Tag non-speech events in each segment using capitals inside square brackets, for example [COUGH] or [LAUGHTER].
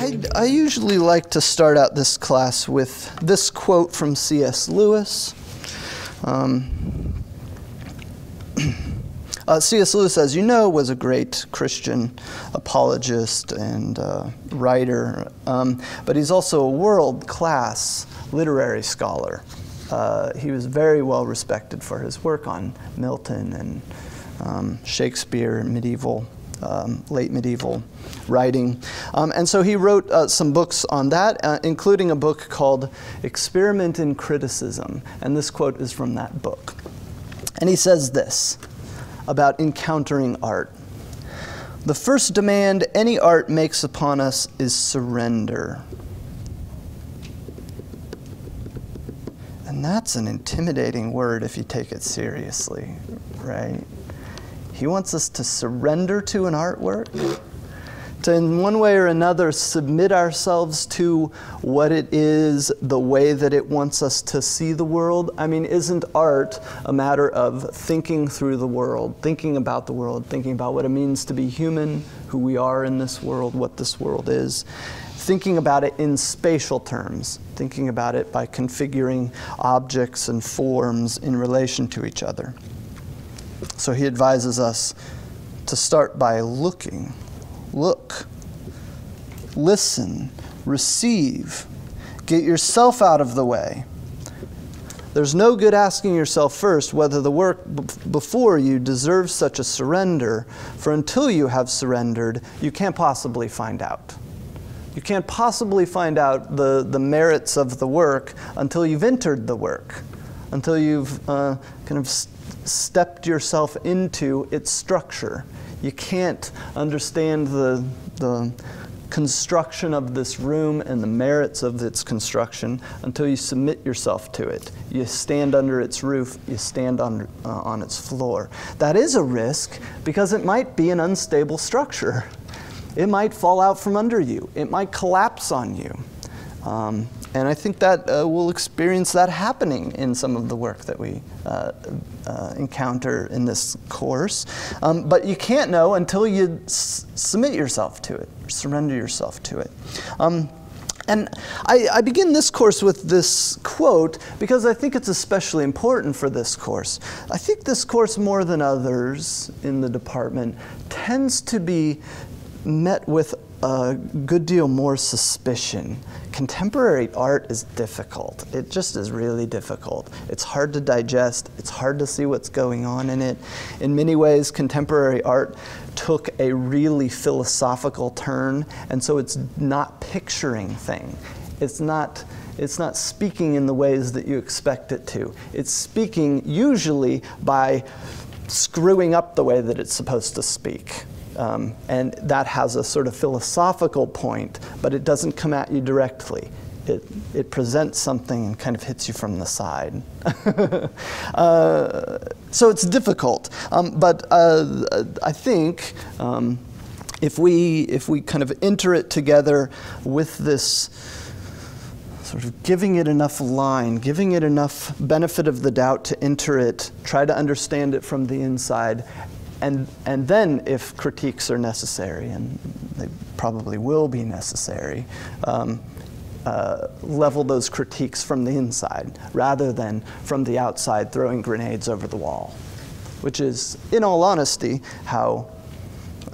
I, I usually like to start out this class with this quote from C.S. Lewis. Um, [CLEARS THROAT] uh, C.S. Lewis, as you know, was a great Christian apologist and uh, writer, um, but he's also a world class literary scholar. Uh, he was very well respected for his work on Milton and um, Shakespeare, medieval um, late medieval writing. Um, and so he wrote uh, some books on that, uh, including a book called Experiment in Criticism. And this quote is from that book. And he says this about encountering art. The first demand any art makes upon us is surrender. And that's an intimidating word if you take it seriously, right? He wants us to surrender to an artwork, to in one way or another submit ourselves to what it is, the way that it wants us to see the world. I mean, isn't art a matter of thinking through the world, thinking about the world, thinking about what it means to be human, who we are in this world, what this world is? Thinking about it in spatial terms, thinking about it by configuring objects and forms in relation to each other. So he advises us to start by looking. Look, listen, receive, get yourself out of the way. There's no good asking yourself first whether the work before you deserves such a surrender, for until you have surrendered, you can't possibly find out. You can't possibly find out the, the merits of the work until you've entered the work, until you've uh, kind of stepped yourself into its structure. You can't understand the, the construction of this room and the merits of its construction until you submit yourself to it. You stand under its roof, you stand on, uh, on its floor. That is a risk because it might be an unstable structure. It might fall out from under you, it might collapse on you. Um, and I think that uh, we'll experience that happening in some of the work that we uh, uh, encounter in this course. Um, but you can't know until you submit yourself to it, surrender yourself to it. Um, and I, I, begin this course with this quote because I think it's especially important for this course. I think this course, more than others in the department, tends to be met with a good deal more suspicion. Contemporary art is difficult. It just is really difficult. It's hard to digest, it's hard to see what's going on in it. In many ways, contemporary art took a really philosophical turn, and so it's not picturing thing. It's not it's not speaking in the ways that you expect it to. It's speaking usually by screwing up the way that it's supposed to speak. Um, and that has a sort of philosophical point, but it doesn't come at you directly. It, it presents something and kind of hits you from the side. [LAUGHS] uh, so it's difficult. Um, but uh, I think um, if, we, if we kind of enter it together with this sort of giving it enough line, giving it enough benefit of the doubt to enter it, try to understand it from the inside, and, and then if critiques are necessary, and they probably will be necessary, um, uh, level those critiques from the inside rather than from the outside throwing grenades over the wall, which is, in all honesty, how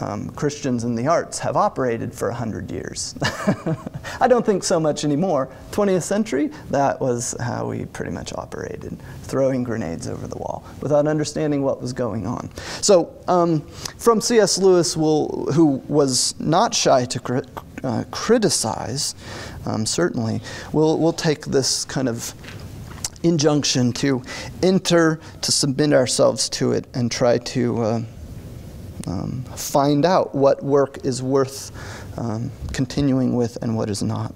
um, Christians in the arts have operated for 100 years. [LAUGHS] I don't think so much anymore. 20th century, that was how we pretty much operated, throwing grenades over the wall without understanding what was going on. So, um, from C.S. Lewis, we'll, who was not shy to cri uh, criticize, um, certainly, we'll, we'll take this kind of injunction to enter, to submit ourselves to it, and try to. Uh, um, find out what work is worth um, continuing with and what is not.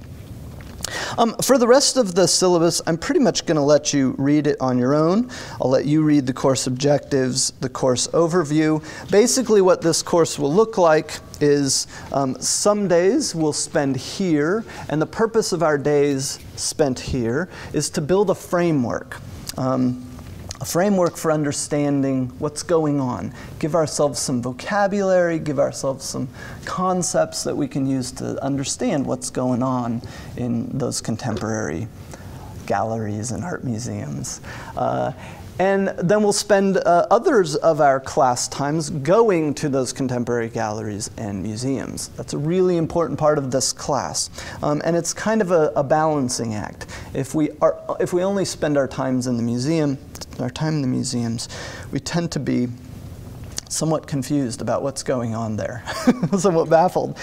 Um, for the rest of the syllabus, I'm pretty much going to let you read it on your own. I'll let you read the course objectives, the course overview. Basically, what this course will look like is um, some days we'll spend here, and the purpose of our days spent here is to build a framework. Um, a framework for understanding what's going on. Give ourselves some vocabulary, give ourselves some concepts that we can use to understand what's going on in those contemporary galleries and art museums. Uh, and then we'll spend uh, others of our class times going to those contemporary galleries and museums. That's a really important part of this class. Um, and it's kind of a, a, balancing act. If we, are, if we only spend our times in the museum, our time in the museums, we tend to be somewhat confused about what's going on there, [LAUGHS] somewhat baffled.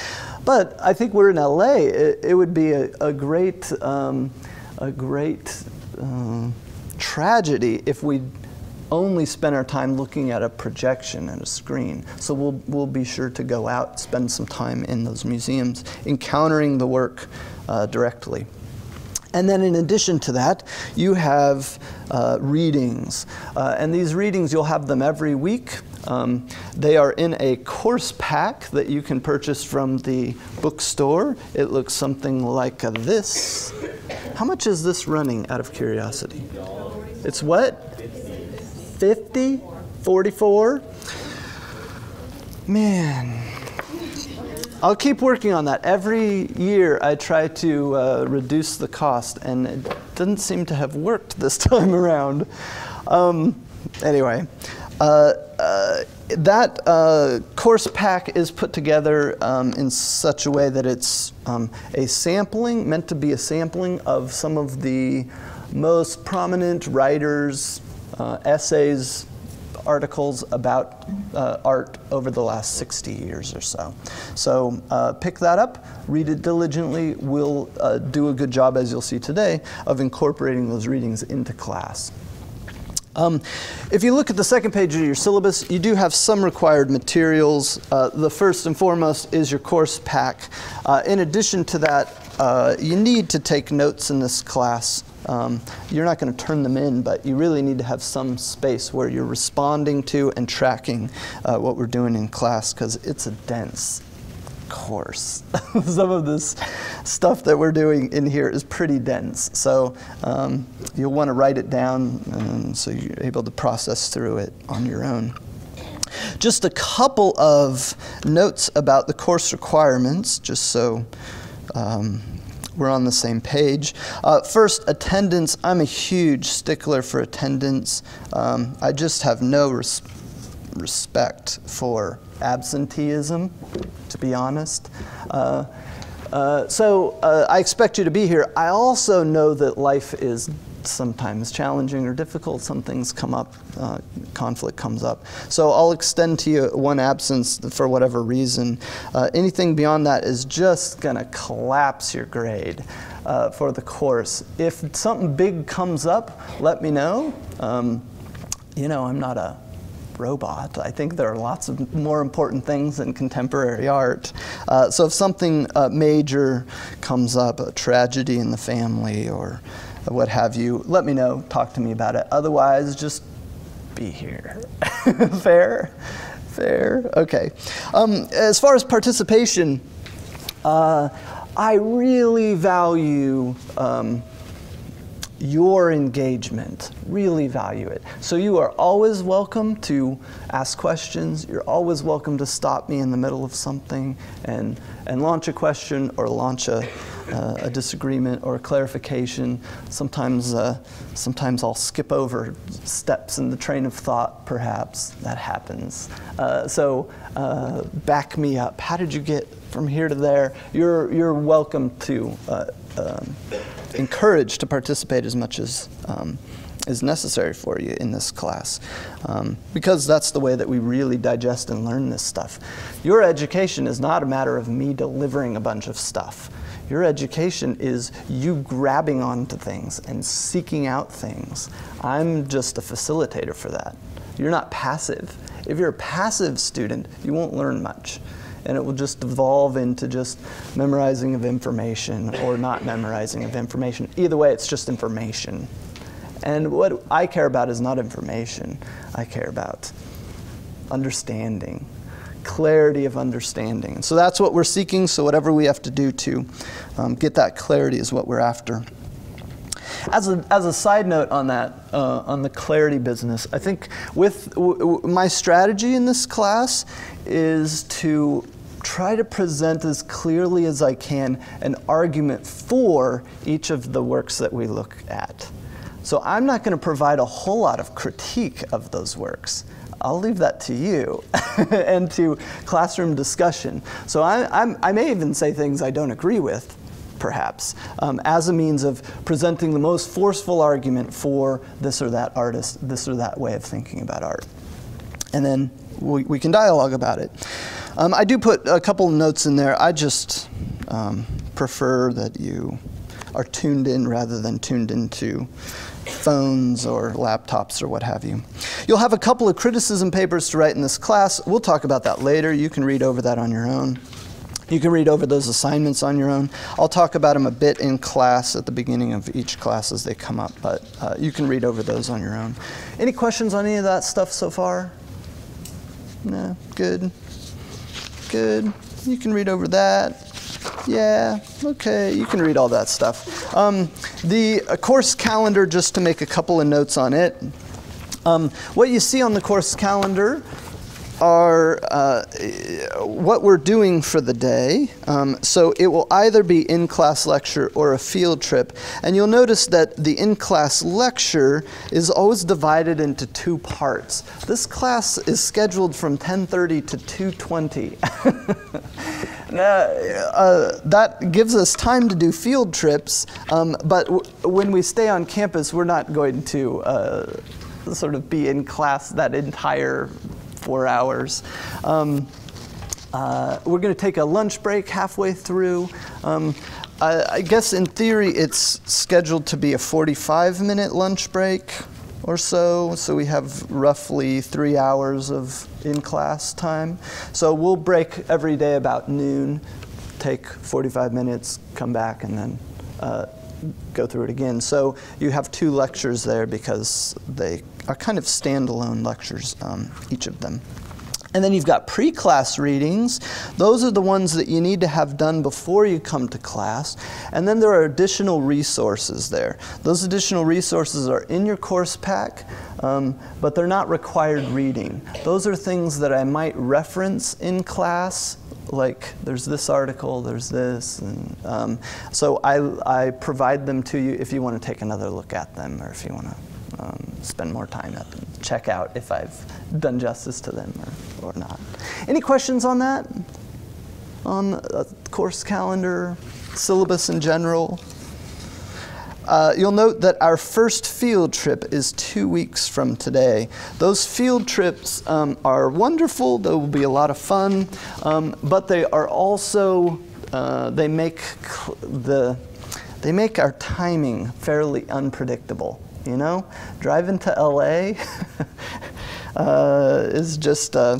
But I think we're in LA. It, it would be a, a great, um, a great, uh, tragedy if we only spend our time looking at a projection and a screen. So we'll, we'll be sure to go out, spend some time in those museums, encountering the work uh, directly. And then in addition to that, you have uh, readings. Uh, and these readings, you'll have them every week. Um, they are in a course pack that you can purchase from the bookstore. It looks something like this. How much is this running out of curiosity? It's what? 50? 44? Man. I'll keep working on that. Every year I try to uh, reduce the cost, and it doesn't seem to have worked this [LAUGHS] time around. Um, anyway, uh, uh, that uh, course pack is put together um, in such a way that it's um, a sampling, meant to be a sampling of some of the most prominent writers, uh, essays, articles about uh, art over the last 60 years or so. So uh, pick that up, read it diligently. We'll uh, do a good job, as you'll see today, of incorporating those readings into class. Um, if you look at the second page of your syllabus, you do have some required materials. Uh, the first and foremost is your course pack. Uh, in addition to that, uh, you need to take notes in this class. Um, you're not going to turn them in, but you really need to have some space where you're responding to and tracking uh, what we're doing in class because it's a dense course. [LAUGHS] Some of this stuff that we're doing in here is pretty dense. So um, you'll want to write it down so you're able to process through it on your own. Just a couple of notes about the course requirements, just so um, we're on the same page. Uh, first, attendance. I'm a huge stickler for attendance. Um, I just have no res respect for absenteeism, to be honest. Uh, uh, so uh, I expect you to be here. I also know that life is sometimes challenging or difficult. Some things come up, uh, conflict comes up. So I'll extend to you one absence for whatever reason. Uh, anything beyond that is just going to collapse your grade uh, for the course. If something big comes up, let me know. Um, you know, I'm not a robot. I think there are lots of more important things in contemporary art. Uh, so if something uh, major comes up, a tragedy in the family or what have you, let me know, talk to me about it. Otherwise, just be here. [LAUGHS] Fair? Fair? Okay. Um, as far as participation, uh, I really value um, your engagement. Really value it. So you are always welcome to ask questions. You're always welcome to stop me in the middle of something and, and launch a question or launch a, uh, a disagreement or a clarification. Sometimes, uh, sometimes I'll skip over steps in the train of thought, perhaps. That happens. Uh, so uh, back me up. How did you get from here to there? You're, you're welcome to uh, um, encouraged to participate as much as um, is necessary for you in this class um, because that's the way that we really digest and learn this stuff. Your education is not a matter of me delivering a bunch of stuff. Your education is you grabbing onto things and seeking out things. I'm just a facilitator for that. You're not passive. If you're a passive student, you won't learn much and it will just evolve into just memorizing of information or not memorizing of information. Either way, it's just information. And what I care about is not information. I care about understanding, clarity of understanding. And so that's what we're seeking. So whatever we have to do to um, get that clarity is what we're after. as a, as a side note on that, uh, on the clarity business, I think with my strategy in this class is to try to present as clearly as I can an argument for each of the works that we look at. So I'm not going to provide a whole lot of critique of those works. I'll leave that to you [LAUGHS] and to classroom discussion. So I, I'm, I may even say things I don't agree with, perhaps, um, as a means of presenting the most forceful argument for this or that artist, this or that way of thinking about art. And then we, we can dialogue about it. Um, I do put a couple notes in there. I just um, prefer that you are tuned in rather than tuned into phones or laptops or what have you. You'll have a couple of criticism papers to write in this class. We'll talk about that later. You can read over that on your own. You can read over those assignments on your own. I'll talk about them a bit in class at the beginning of each class as they come up, but uh, you can read over those on your own. Any questions on any of that stuff so far? No? Good. Good. You can read over that. Yeah, okay, you can read all that stuff. Um, the uh, course calendar, just to make a couple of notes on it. Um, what you see on the course calendar are uh, what we're doing for the day. Um, so it will either be in class lecture or a field trip. And you'll notice that the in class lecture is always divided into two parts. This class is scheduled from 10:30 to 2:20. [LAUGHS] now, uh, that gives us time to do field trips, um, but when we stay on campus, we're not going to uh, sort of be in class that entire four hours. Um, uh, we're going to take a lunch break halfway through. Um, I, I, guess in theory it's scheduled to be a 45 minute lunch break or so, so we have roughly three hours of in class time. So we'll break every day about noon, take 45 minutes, come back, and then uh, go through it again. So you have two lectures there because they are kind of standalone lectures, um, each of them. And then you've got pre class readings. Those are the ones that you need to have done before you come to class. And then there are additional resources there. Those additional resources are in your course pack, um, but they're not required reading. Those are things that I might reference in class. Like there's this article, there's this, and um, so I, I provide them to you if you want to take another look at them or if you want to um, spend more time at them, check out if I've done justice to them or, or not. Any questions on that? On the course calendar, syllabus in general? Uh, you'll note that our first field trip is two weeks from today. Those field trips um, are wonderful, they will be a lot of fun, um, but they are also, uh, they make the, they make our timing fairly unpredictable. You know, driving to LA [LAUGHS] uh, is just. Uh,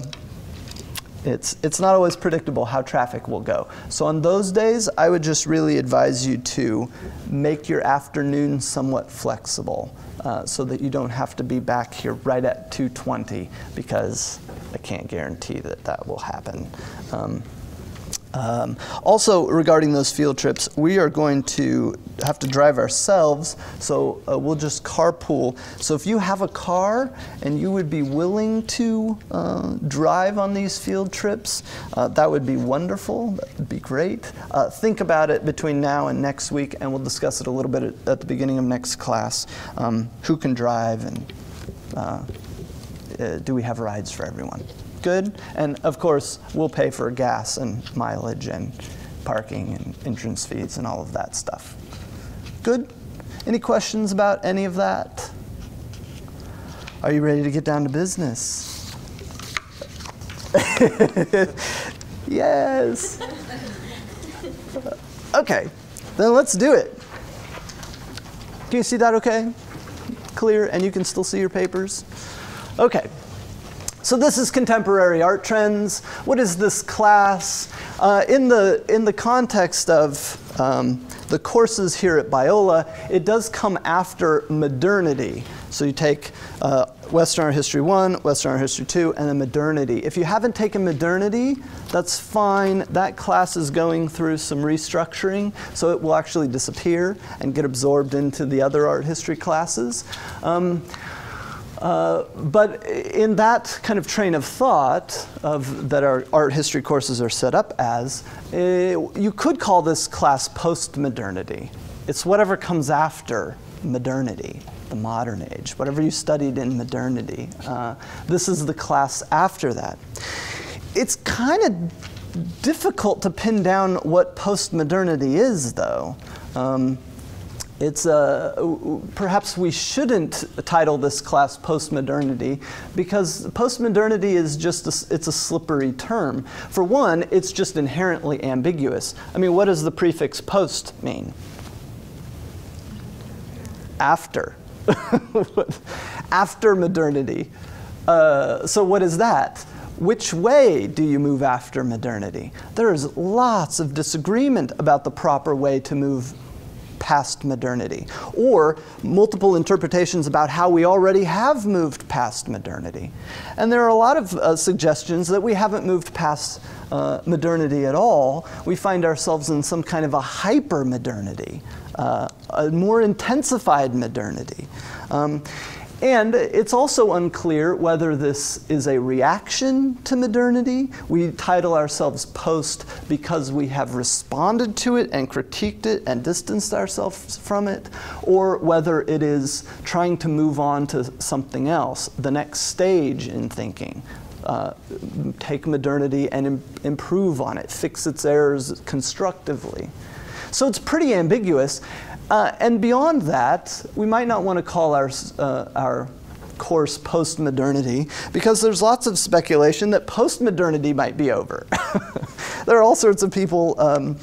it's, it's not always predictable how traffic will go. So on those days, I would just really advise you to make your afternoon somewhat flexible uh, so that you don't have to be back here right at 2.20 because I can't guarantee that that will happen. Um, um, also, regarding those field trips, we are going to have to drive ourselves, so uh, we'll just carpool. So, if you have a car and you would be willing to uh, drive on these field trips, uh, that would be wonderful. That would be great. Uh, think about it between now and next week, and we'll discuss it a little bit at, at the beginning of next class. Um, who can drive, and uh, uh, do we have rides for everyone? Good. And of course, we'll pay for gas and mileage and parking and entrance fees and all of that stuff. Good? Any questions about any of that? Are you ready to get down to business? [LAUGHS] yes. Okay, then let's do it. Can you see that okay? Clear, and you can still see your papers? Okay. So this is contemporary art trends. What is this class? Uh, in, the, in the context of um, the courses here at Biola, it does come after modernity. So you take uh, Western Art History 1, Western Art History 2, and then Modernity. If you haven't taken Modernity, that's fine. That class is going through some restructuring, so it will actually disappear and get absorbed into the other art history classes. Um, uh, but in that kind of train of thought of that our art history courses are set up as, uh, you could call this class post-modernity. It's whatever comes after modernity, the modern age, whatever you studied in modernity. Uh, this is the class after that. It's kind of difficult to pin down what post-modernity is, though. Um, it's uh, perhaps we shouldn't title this class postmodernity because postmodernity is just a, it's a slippery term. For one, it's just inherently ambiguous. I mean, what does the prefix post mean? After. [LAUGHS] after modernity. Uh, so what is that? Which way do you move after modernity? There is lots of disagreement about the proper way to move past modernity, or multiple interpretations about how we already have moved past modernity. And there are a lot of uh, suggestions that we haven't moved past uh, modernity at all. We find ourselves in some kind of a hyper modernity, uh, a more intensified modernity. Um, and it's also unclear whether this is a reaction to modernity. We title ourselves post because we have responded to it and critiqued it and distanced ourselves from it, or whether it is trying to move on to something else, the next stage in thinking. Uh, take modernity and Im improve on it, fix its errors constructively. So it's pretty ambiguous. Uh, and beyond that, we might not want to call our, uh, our course post-modernity because there's lots of speculation that post-modernity might be over. [LAUGHS] there are all sorts of people um,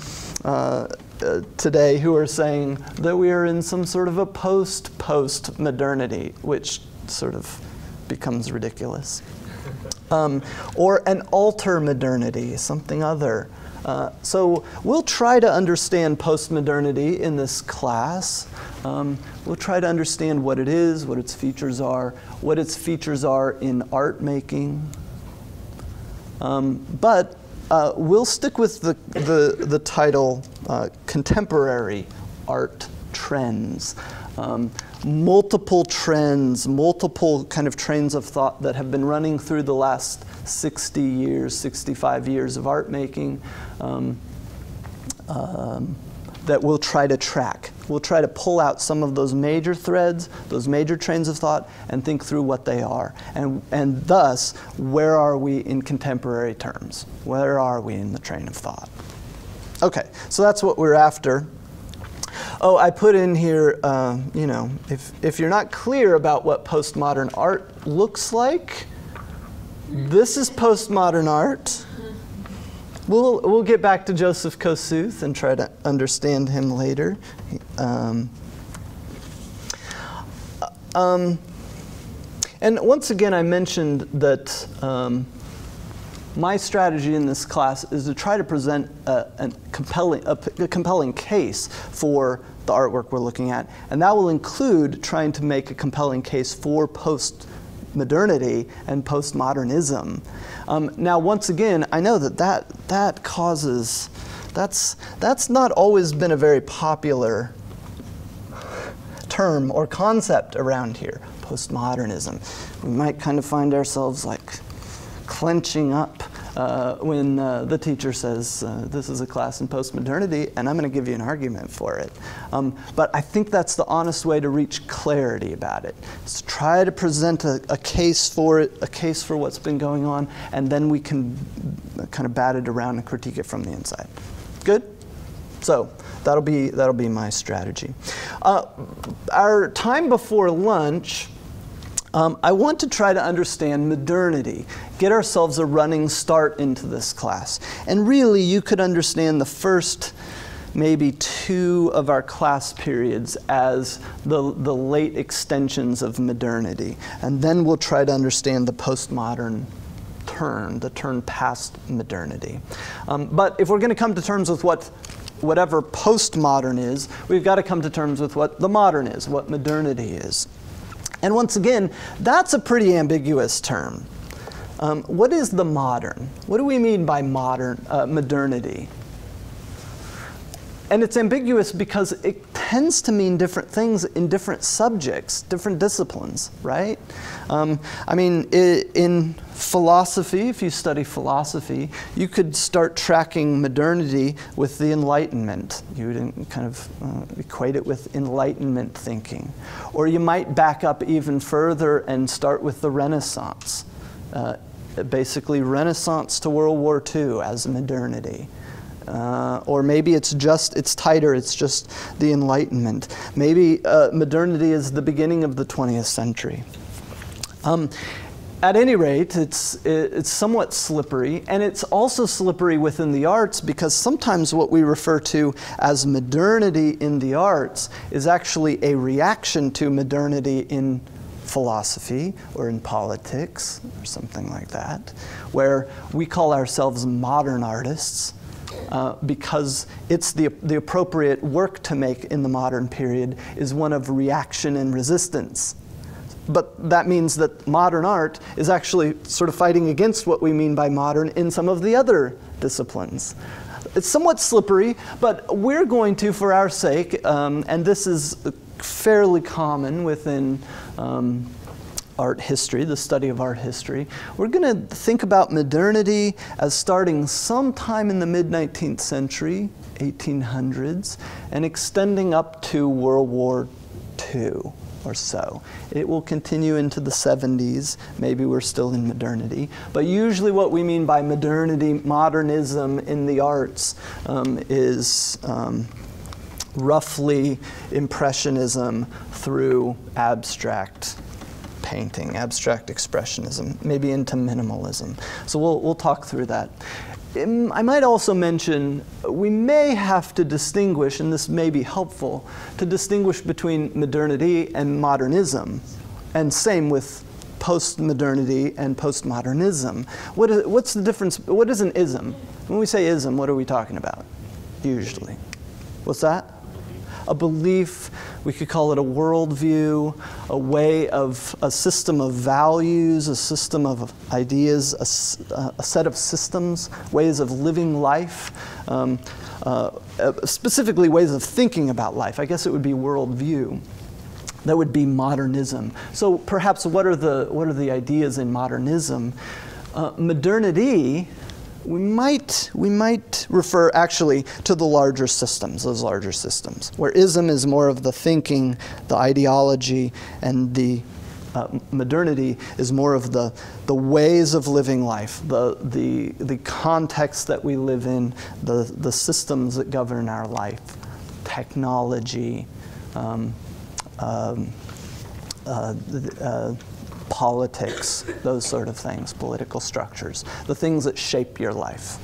uh, uh, today who are saying that we are in some sort of a post-post-modernity, which sort of becomes ridiculous. [LAUGHS] Um, or an alter modernity, something other. Uh, so we'll try to understand postmodernity in this class. Um, we'll try to understand what it is, what its features are, what its features are in art making. Um, but uh, we'll stick with the, the, the title uh, Contemporary Art Trends. Um, multiple trends, multiple kind of trains of thought that have been running through the last 60 years, 65 years of art making um, um, that we'll try to track. We'll try to pull out some of those major threads, those major trains of thought, and think through what they are. And, and thus, where are we in contemporary terms? Where are we in the train of thought? Okay, so that's what we're after. Oh, I put in here, uh, you know, if, if you're not clear about what postmodern art looks like, this is postmodern art. We'll, we'll get back to Joseph Kosuth and try to understand him later. Um, um, and once again, I mentioned that um, my strategy in this class is to try to present a, a compelling, a, a compelling case for the artwork we're looking at. And that will include trying to make a compelling case for post modernity and postmodernism. Um, now, once again, I know that that, that causes, that's, that's not always been a very popular term or concept around here, postmodernism. We might kind of find ourselves like clenching up uh, when uh, the teacher says, uh, this is a class in postmodernity, and I'm going to give you an argument for it. Um, but I think that's the honest way to reach clarity about it. Is try to present a, a, case for it, a case for what's been going on, and then we can kind of bat it around and critique it from the inside. Good? So that'll be, that'll be my strategy. Uh, our time before lunch, um, I want to try to understand modernity, get ourselves a running start into this class. And really, you could understand the first maybe two of our class periods as the, the late extensions of modernity. And then we'll try to understand the postmodern turn, the turn past modernity. Um, but if we're going to come to terms with what whatever postmodern is, we've got to come to terms with what the modern is, what modernity is. And once again, that's a pretty ambiguous term. Um, what is the modern? What do we mean by modern uh, modernity? And it's ambiguous because it tends to mean different things in different subjects, different disciplines, right? Um, I mean, in philosophy, if you study philosophy, you could start tracking modernity with the Enlightenment. You would kind of uh, equate it with Enlightenment thinking. Or you might back up even further and start with the Renaissance. Uh, basically, Renaissance to World War II as modernity. Uh, or maybe it's just, it's tighter, it's just the Enlightenment. Maybe uh, modernity is the beginning of the 20th century. Um, at any rate, it's, it's somewhat slippery, and it's also slippery within the arts because sometimes what we refer to as modernity in the arts is actually a reaction to modernity in philosophy or in politics or something like that, where we call ourselves modern artists uh, because it's the, the appropriate work to make in the modern period is one of reaction and resistance. But that means that modern art is actually sort of fighting against what we mean by modern in some of the other disciplines. It's somewhat slippery, but we're going to, for our sake, um, and this is fairly common within um, art history, the study of art history, we're going to think about modernity as starting sometime in the mid 19th century, 1800s, and extending up to World War II or so. It will continue into the 70s. Maybe we're still in modernity. But usually, what we mean by modernity, modernism in the arts, um, is um, roughly Impressionism through abstract painting, abstract expressionism, maybe into minimalism. So we'll, we'll talk through that. Um, I might also mention we may have to distinguish, and this may be helpful, to distinguish between modernity and modernism, and same with post-modernity and postmodernism. What is, what's the difference? What is an ism? When we say ism, what are we talking about? Usually. What's that? a belief, we could call it a worldview, a way of, a system of values, a system of ideas, a, a set of systems, ways of living life, um, uh, uh, specifically ways of thinking about life. I guess it would be worldview. That would be modernism. So perhaps what are the, what are the ideas in modernism? Uh, modernity we might, we might refer actually to the larger systems, those larger systems, where ism is more of the thinking, the ideology, and the uh, modernity is more of the, the ways of living life, the, the, the context that we live in, the, the systems that govern our life, technology, um, um, uh, uh, politics, those sort of things, political structures, the things that shape your life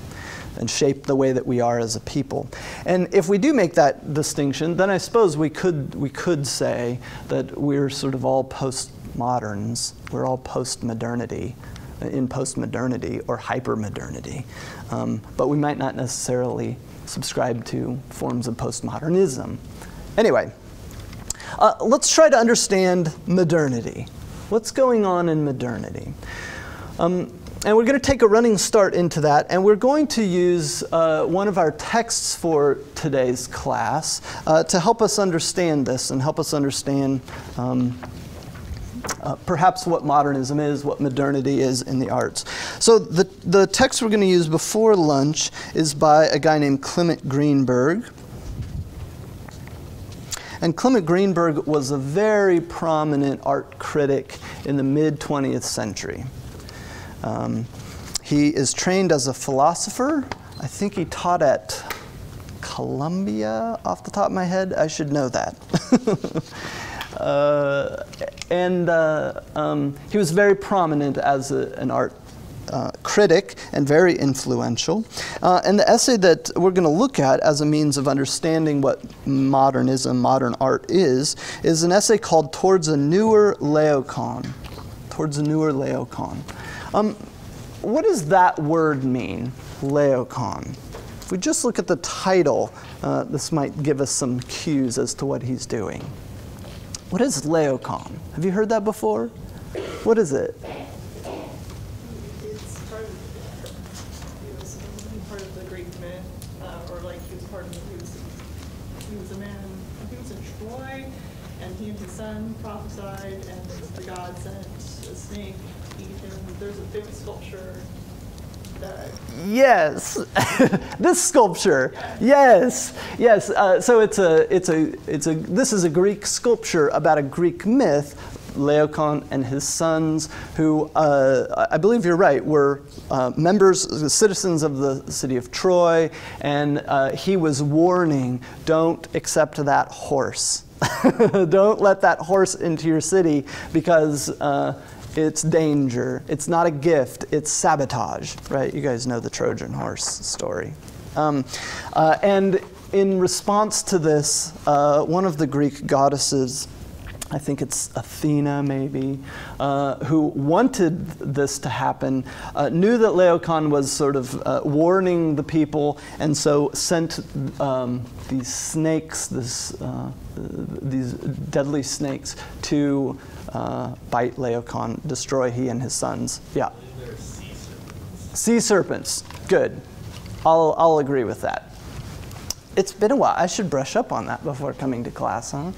and shape the way that we are as a people. And if we do make that distinction, then I suppose we could, we could say that we're sort of all postmoderns, we're all post-modernity, in post-modernity or hyper-modernity. Um, but we might not necessarily subscribe to forms of postmodernism. Anyway, uh, let's try to understand modernity. What's going on in modernity? Um, and we're going to take a running start into that, and we're going to use uh, one of our texts for today's class uh, to help us understand this and help us understand um, uh, perhaps what modernism is, what modernity is in the arts. So the, the text we're going to use before lunch is by a guy named Clement Greenberg. And Clement Greenberg was a very prominent art critic in the mid 20th century. Um, he is trained as a philosopher. I think he taught at Columbia, off the top of my head. I should know that. [LAUGHS] uh, and uh, um, he was very prominent as a, an art uh, critic and very influential. Uh, and the essay that we're going to look at as a means of understanding what modernism, modern art is, is an essay called Towards a Newer Laocoon. Towards a Newer Laocoon. Um, what does that word mean, Laocoon? If we just look at the title, uh, this might give us some cues as to what he's doing. What is Laocoon? Have you heard that before? What is it? It's part of, he was part of the Greek myth, uh, or like he was part of, he was, he was a man, he was in Troy, and he and his son prophesied, and the god sent a snake eat him. There's a famous sculpture Yes, [LAUGHS] this sculpture. Yes, yes. Uh, so it's a, it's a, it's a. This is a Greek sculpture about a Greek myth, Laocoon and his sons, who uh, I believe you're right, were uh, members, citizens of the city of Troy, and uh, he was warning, don't accept that horse. [LAUGHS] don't let that horse into your city because uh, it's danger. It's not a gift, it's sabotage, right? You guys know the Trojan horse story. Um, uh, and in response to this, uh, one of the Greek goddesses, I think it's Athena maybe, uh, who wanted this to happen, uh, knew that Laocoon was sort of uh, warning the people, and so sent um, these snakes, this, uh, these deadly snakes, to uh, bite Laocoon, destroy he and his sons. Yeah. Sea serpents. Good. I'll, I'll agree with that. It's been a while. I should brush up on that before coming to class, huh?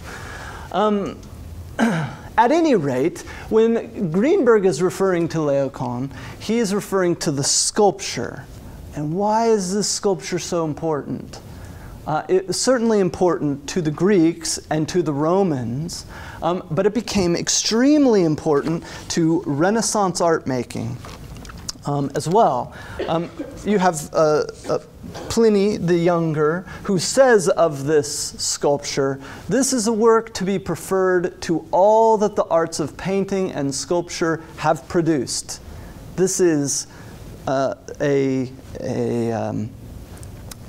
Um, [CLEARS THROAT] at any rate, when Greenberg is referring to Laocoon, he is referring to the sculpture. And why is this sculpture so important? Uh, it's certainly important to the Greeks and to the Romans, um, but it became extremely important to Renaissance art making um, as well. Um, you have uh, uh, Pliny the Younger, who says of this sculpture, this is a work to be preferred to all that the arts of painting and sculpture have produced. This is uh, a, a um,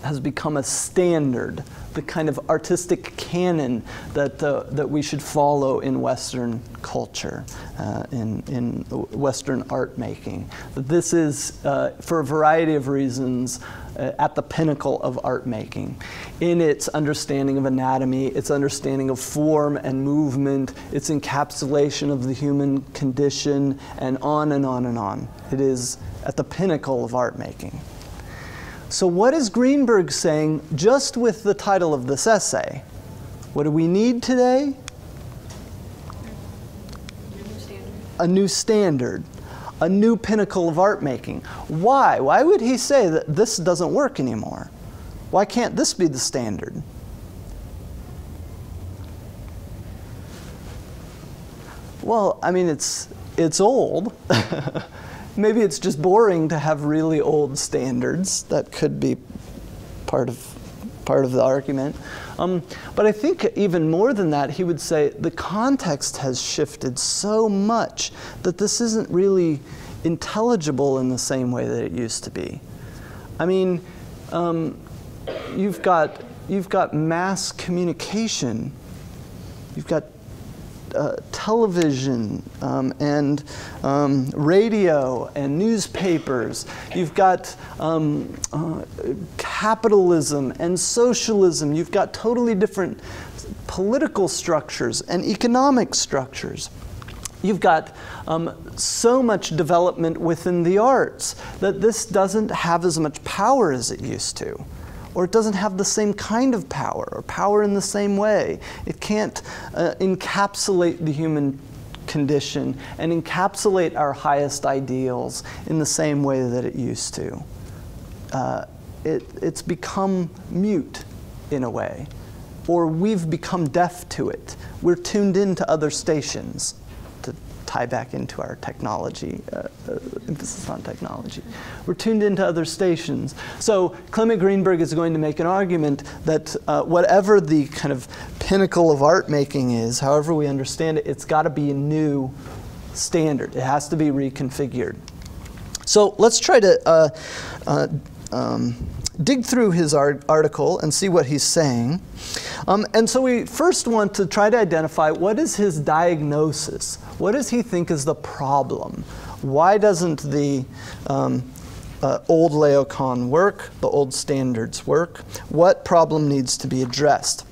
has become a standard, the kind of artistic canon that, uh, that we should follow in Western culture, uh, in, in Western art making. This is, uh, for a variety of reasons, uh, at the pinnacle of art making. In its understanding of anatomy, its understanding of form and movement, its encapsulation of the human condition, and on and on and on. It is at the pinnacle of art making. So, what is Greenberg saying just with the title of this essay? What do we need today? A new standard, a new pinnacle of art making. Why? Why would he say that this doesn't work anymore? Why can't this be the standard? Well, I mean, it's, it's old. [LAUGHS] maybe it's just boring to have really old standards. That could be part of part of the argument. Um, but I think even more than that, he would say the context has shifted so much that this isn't really intelligible in the same way that it used to be. I mean, um, you've got you've got mass communication. You've got uh, television um, and um, radio and newspapers. You've got um, uh, capitalism and socialism. You've got totally different political structures and economic structures. You've got um, so much development within the arts that this doesn't have as much power as it used to or it doesn't have the same kind of power or power in the same way. It can't uh, encapsulate the human condition and encapsulate our highest ideals in the same way that it used to. Uh, it, it's become mute in a way, or we've become deaf to it. We're tuned into other stations tie back into our technology, uh, uh, emphasis on technology. We're tuned into other stations. So Clement Greenberg is going to make an argument that uh, whatever the kind of pinnacle of art making is, however we understand it, it's got to be a new standard. It has to be reconfigured. So let's try to uh, uh, um, dig through his art article and see what he's saying. Um, and so we first want to try to identify what is his diagnosis? What does he think is the problem? Why doesn't the um, uh, old Laocoon work, the old standards work? What problem needs to be addressed?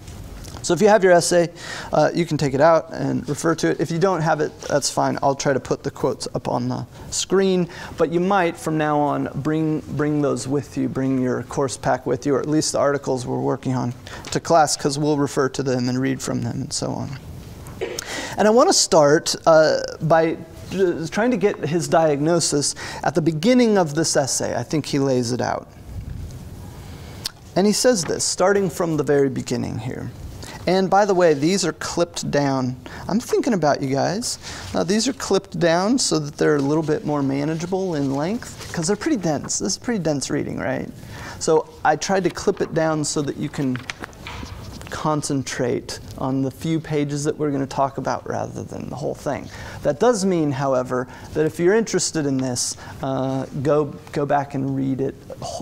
So if you have your essay, uh, you can take it out and refer to it. If you don't have it, that's fine. I'll try to put the quotes up on the screen. But you might, from now on, bring bring those with you. Bring your course pack with you, or at least the articles we're working on, to class, because we'll refer to them and read from them and so on. And I want to start uh, by trying to get his diagnosis at the beginning of this essay. I think he lays it out. And he says this, starting from the very beginning here. And by the way, these are clipped down. I'm thinking about you guys. Uh, these are clipped down so that they're a little bit more manageable in length because they're pretty dense. This is pretty dense reading, right? So I tried to clip it down so that you can concentrate on the few pages that we're going to talk about rather than the whole thing. That does mean, however, that if you're interested in this, uh, go, go back and read it,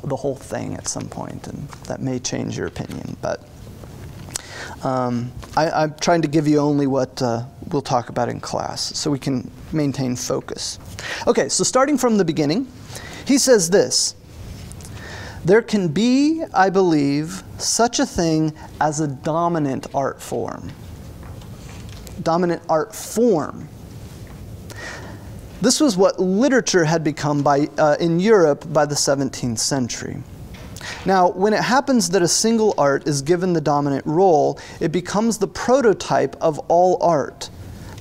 the whole thing at some point, and that may change your opinion. But um, I, am trying to give you only what uh, we'll talk about in class so we can maintain focus. Okay, so starting from the beginning, he says this There can be, I believe, such a thing as a dominant art form. Dominant art form. This was what literature had become by, uh, in Europe by the 17th century. Now, when it happens that a single art is given the dominant role, it becomes the prototype of all art.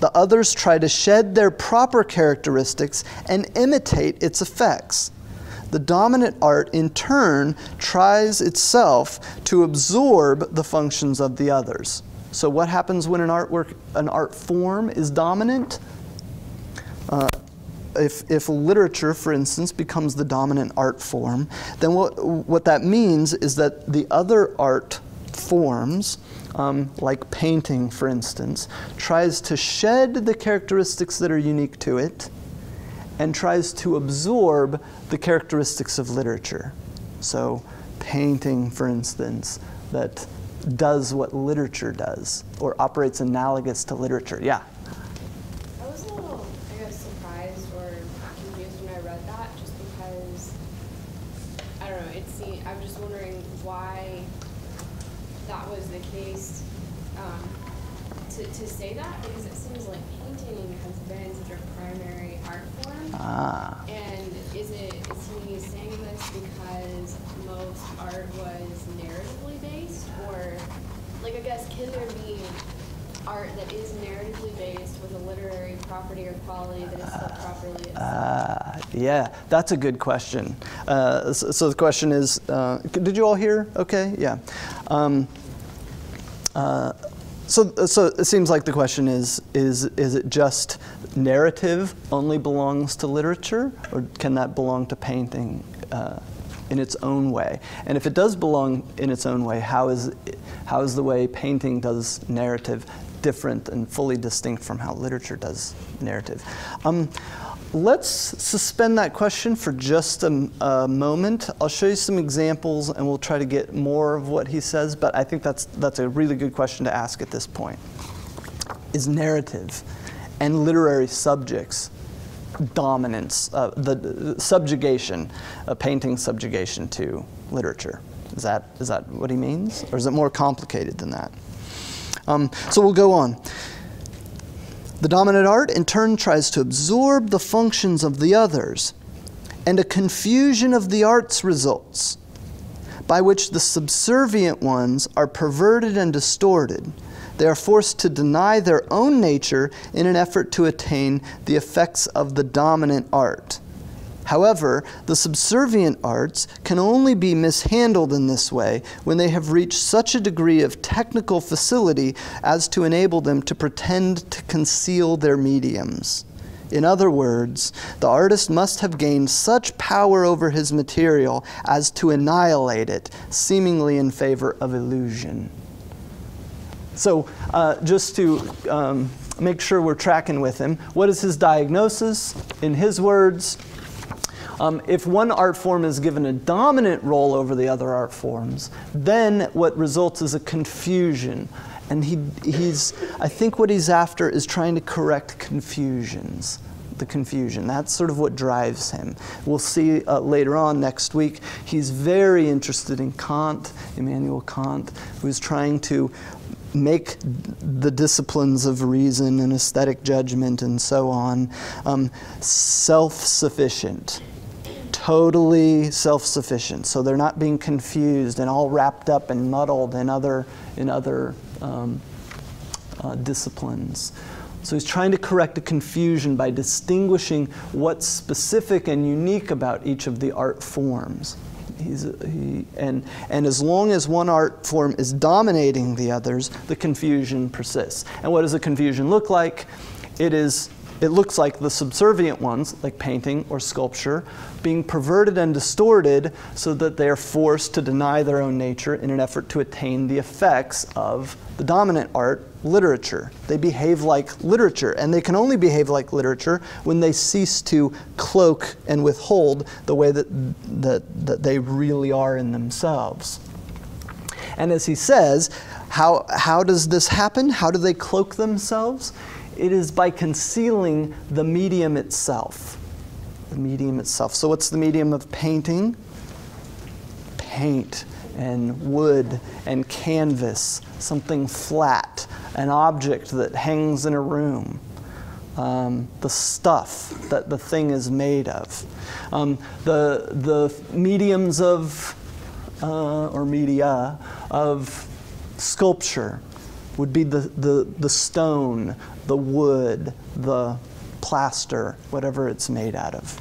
The others try to shed their proper characteristics and imitate its effects. The dominant art, in turn, tries itself to absorb the functions of the others. So, what happens when an artwork, an art form is dominant? Uh, if, if literature, for instance, becomes the dominant art form, then what, what that means is that the other art forms, um, like painting, for instance, tries to shed the characteristics that are unique to it and tries to absorb the characteristics of literature. So, painting, for instance, that does what literature does or operates analogous to literature. Yeah? To to say that just because I don't know it's I'm just wondering why that was the case um to to say that because it seems like painting has been such a primary art form. Ah. And is it is he saying this because most art was narratively based, or like I guess can there be art that is narratively based with a literary property or quality that is still properly uh, yeah that's a good question. Uh, so, so, the question is uh, did you all hear? Okay yeah. Um, uh, so, so it seems like the question is, is, is it just narrative only belongs to literature, or can that belong to painting uh, in its own way? And if it does belong in its own way, how is, how is the way painting does narrative different and fully distinct from how literature does narrative? Um, let's suspend that question for just a, a, moment. I'll show you some examples and we'll try to get more of what he says, but I think that's, that's a really good question to ask at this point. Is narrative and literary subjects dominance, uh, the, the, subjugation, a painting subjugation to literature? Is that, is that what he means? Or is it more complicated than that? Um, so we'll go on. The dominant art, in turn, tries to absorb the functions of the others, and a confusion of the arts results, by which the subservient ones are perverted and distorted. They are forced to deny their own nature in an effort to attain the effects of the dominant art. However, the subservient arts can only be mishandled in this way when they have reached such a degree of technical facility as to enable them to pretend to conceal their mediums. In other words, the artist must have gained such power over his material as to annihilate it, seemingly in favor of illusion. So, uh, just to um, make sure we're tracking with him, what is his diagnosis? In his words, um, if one art form is given a dominant role over the other art forms, then what results is a confusion. And he, he's, I think what he's after is trying to correct confusions the confusion. That's sort of what drives him. We'll see uh, later on next week. He's very interested in Kant, Immanuel Kant, who's trying to make the disciplines of reason and aesthetic judgment and so on um, self sufficient. Totally self sufficient. So they're not being confused and all wrapped up and muddled in other, in other um, uh, disciplines. So he's trying to correct a confusion by distinguishing what's specific and unique about each of the art forms. He's, he, and, and as long as one art form is dominating the others, the confusion persists. And what does the confusion look like? It is it looks like the subservient ones, like painting or sculpture, being perverted and distorted so that they are forced to deny their own nature in an effort to attain the effects of the dominant art, literature. They behave like literature, and they can only behave like literature when they cease to cloak and withhold the way that, that, that they really are in themselves. And as he says, how, how does this happen? How do they cloak themselves? It is by concealing the medium itself. The medium itself. So, what's the medium of painting? Paint and wood and canvas, something flat, an object that hangs in a room. Um, the stuff that the thing is made of, um, the, the mediums of, uh, or media of sculpture would be the, the, the stone, the wood, the plaster, whatever it's made out of.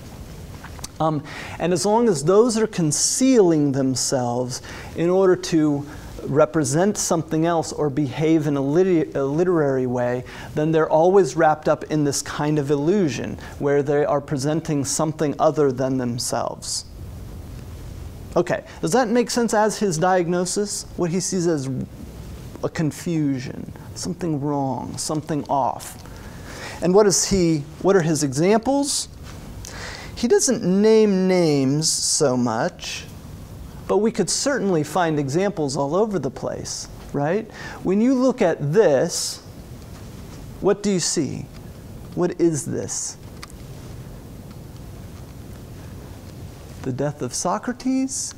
Um, and as long as those are concealing themselves in order to represent something else or behave in a, lit- a, literary way, then they're always wrapped up in this kind of illusion where they are presenting something other than themselves. Okay, does that make sense as his diagnosis? What he sees as a confusion, something wrong, something off. And what is he what are his examples? He doesn't name names so much, but we could certainly find examples all over the place, right? When you look at this, what do you see? What is this? The death of Socrates?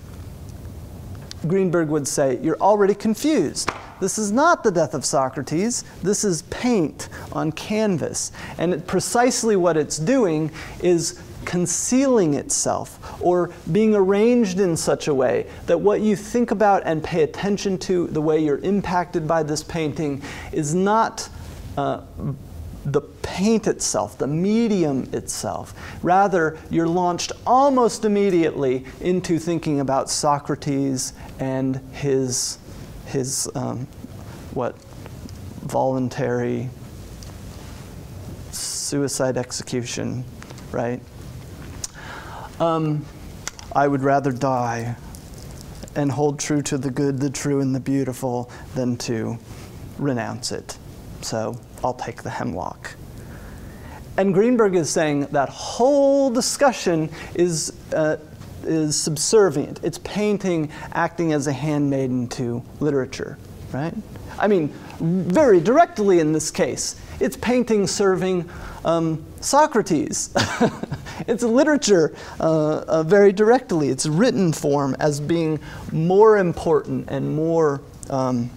Greenberg would say, You're already confused. This is not the death of Socrates. This is paint on canvas. And precisely what it's doing is concealing itself or being arranged in such a way that what you think about and pay attention to, the way you're impacted by this painting, is not uh, the paint itself, the medium itself. Rather, you're launched almost immediately into thinking about Socrates and his his um, what voluntary suicide execution, right? Um, I would rather die and hold true to the good, the true, and the beautiful than to renounce it. So I'll take the hemlock. And Greenberg is saying that whole discussion is uh, is subservient. It's painting acting as a handmaiden to literature, right? I mean, very directly in this case, it's painting serving um, Socrates. [LAUGHS] it's literature uh, uh, very directly. It's written form as being more important and more um,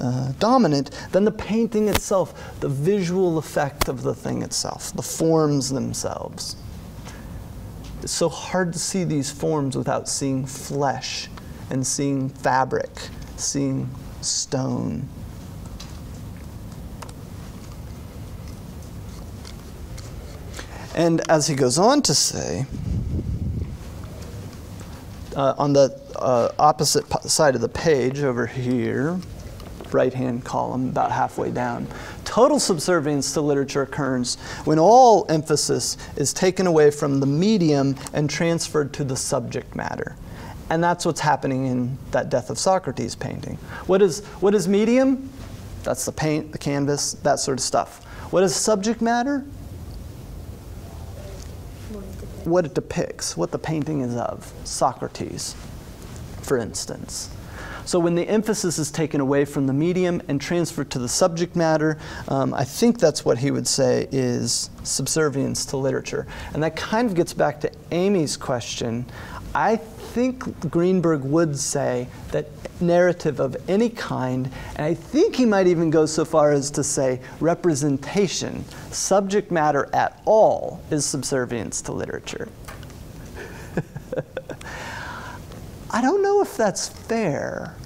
uh, dominant than the painting itself, the visual effect of the thing itself, the forms themselves. It's so hard to see these forms without seeing flesh and seeing fabric, seeing stone. And as he goes on to say, uh, on the uh, opposite side of the page over here, right hand column, about halfway down. Total subservience to literature occurs when all emphasis is taken away from the medium and transferred to the subject matter. And that's what's happening in that Death of Socrates painting. What is, what is medium? That's the paint, the canvas, that sort of stuff. What is subject matter? What it depicts, what the painting is of. Socrates, for instance. So when the emphasis is taken away from the medium and transferred to the subject matter, um, I think that's what he would say is subservience to literature. And that kind of gets back to Amy's question. I think Greenberg would say that narrative of any kind, and I think he might even go so far as to say representation, subject matter at all, is subservience to literature. I don't know if that's fair.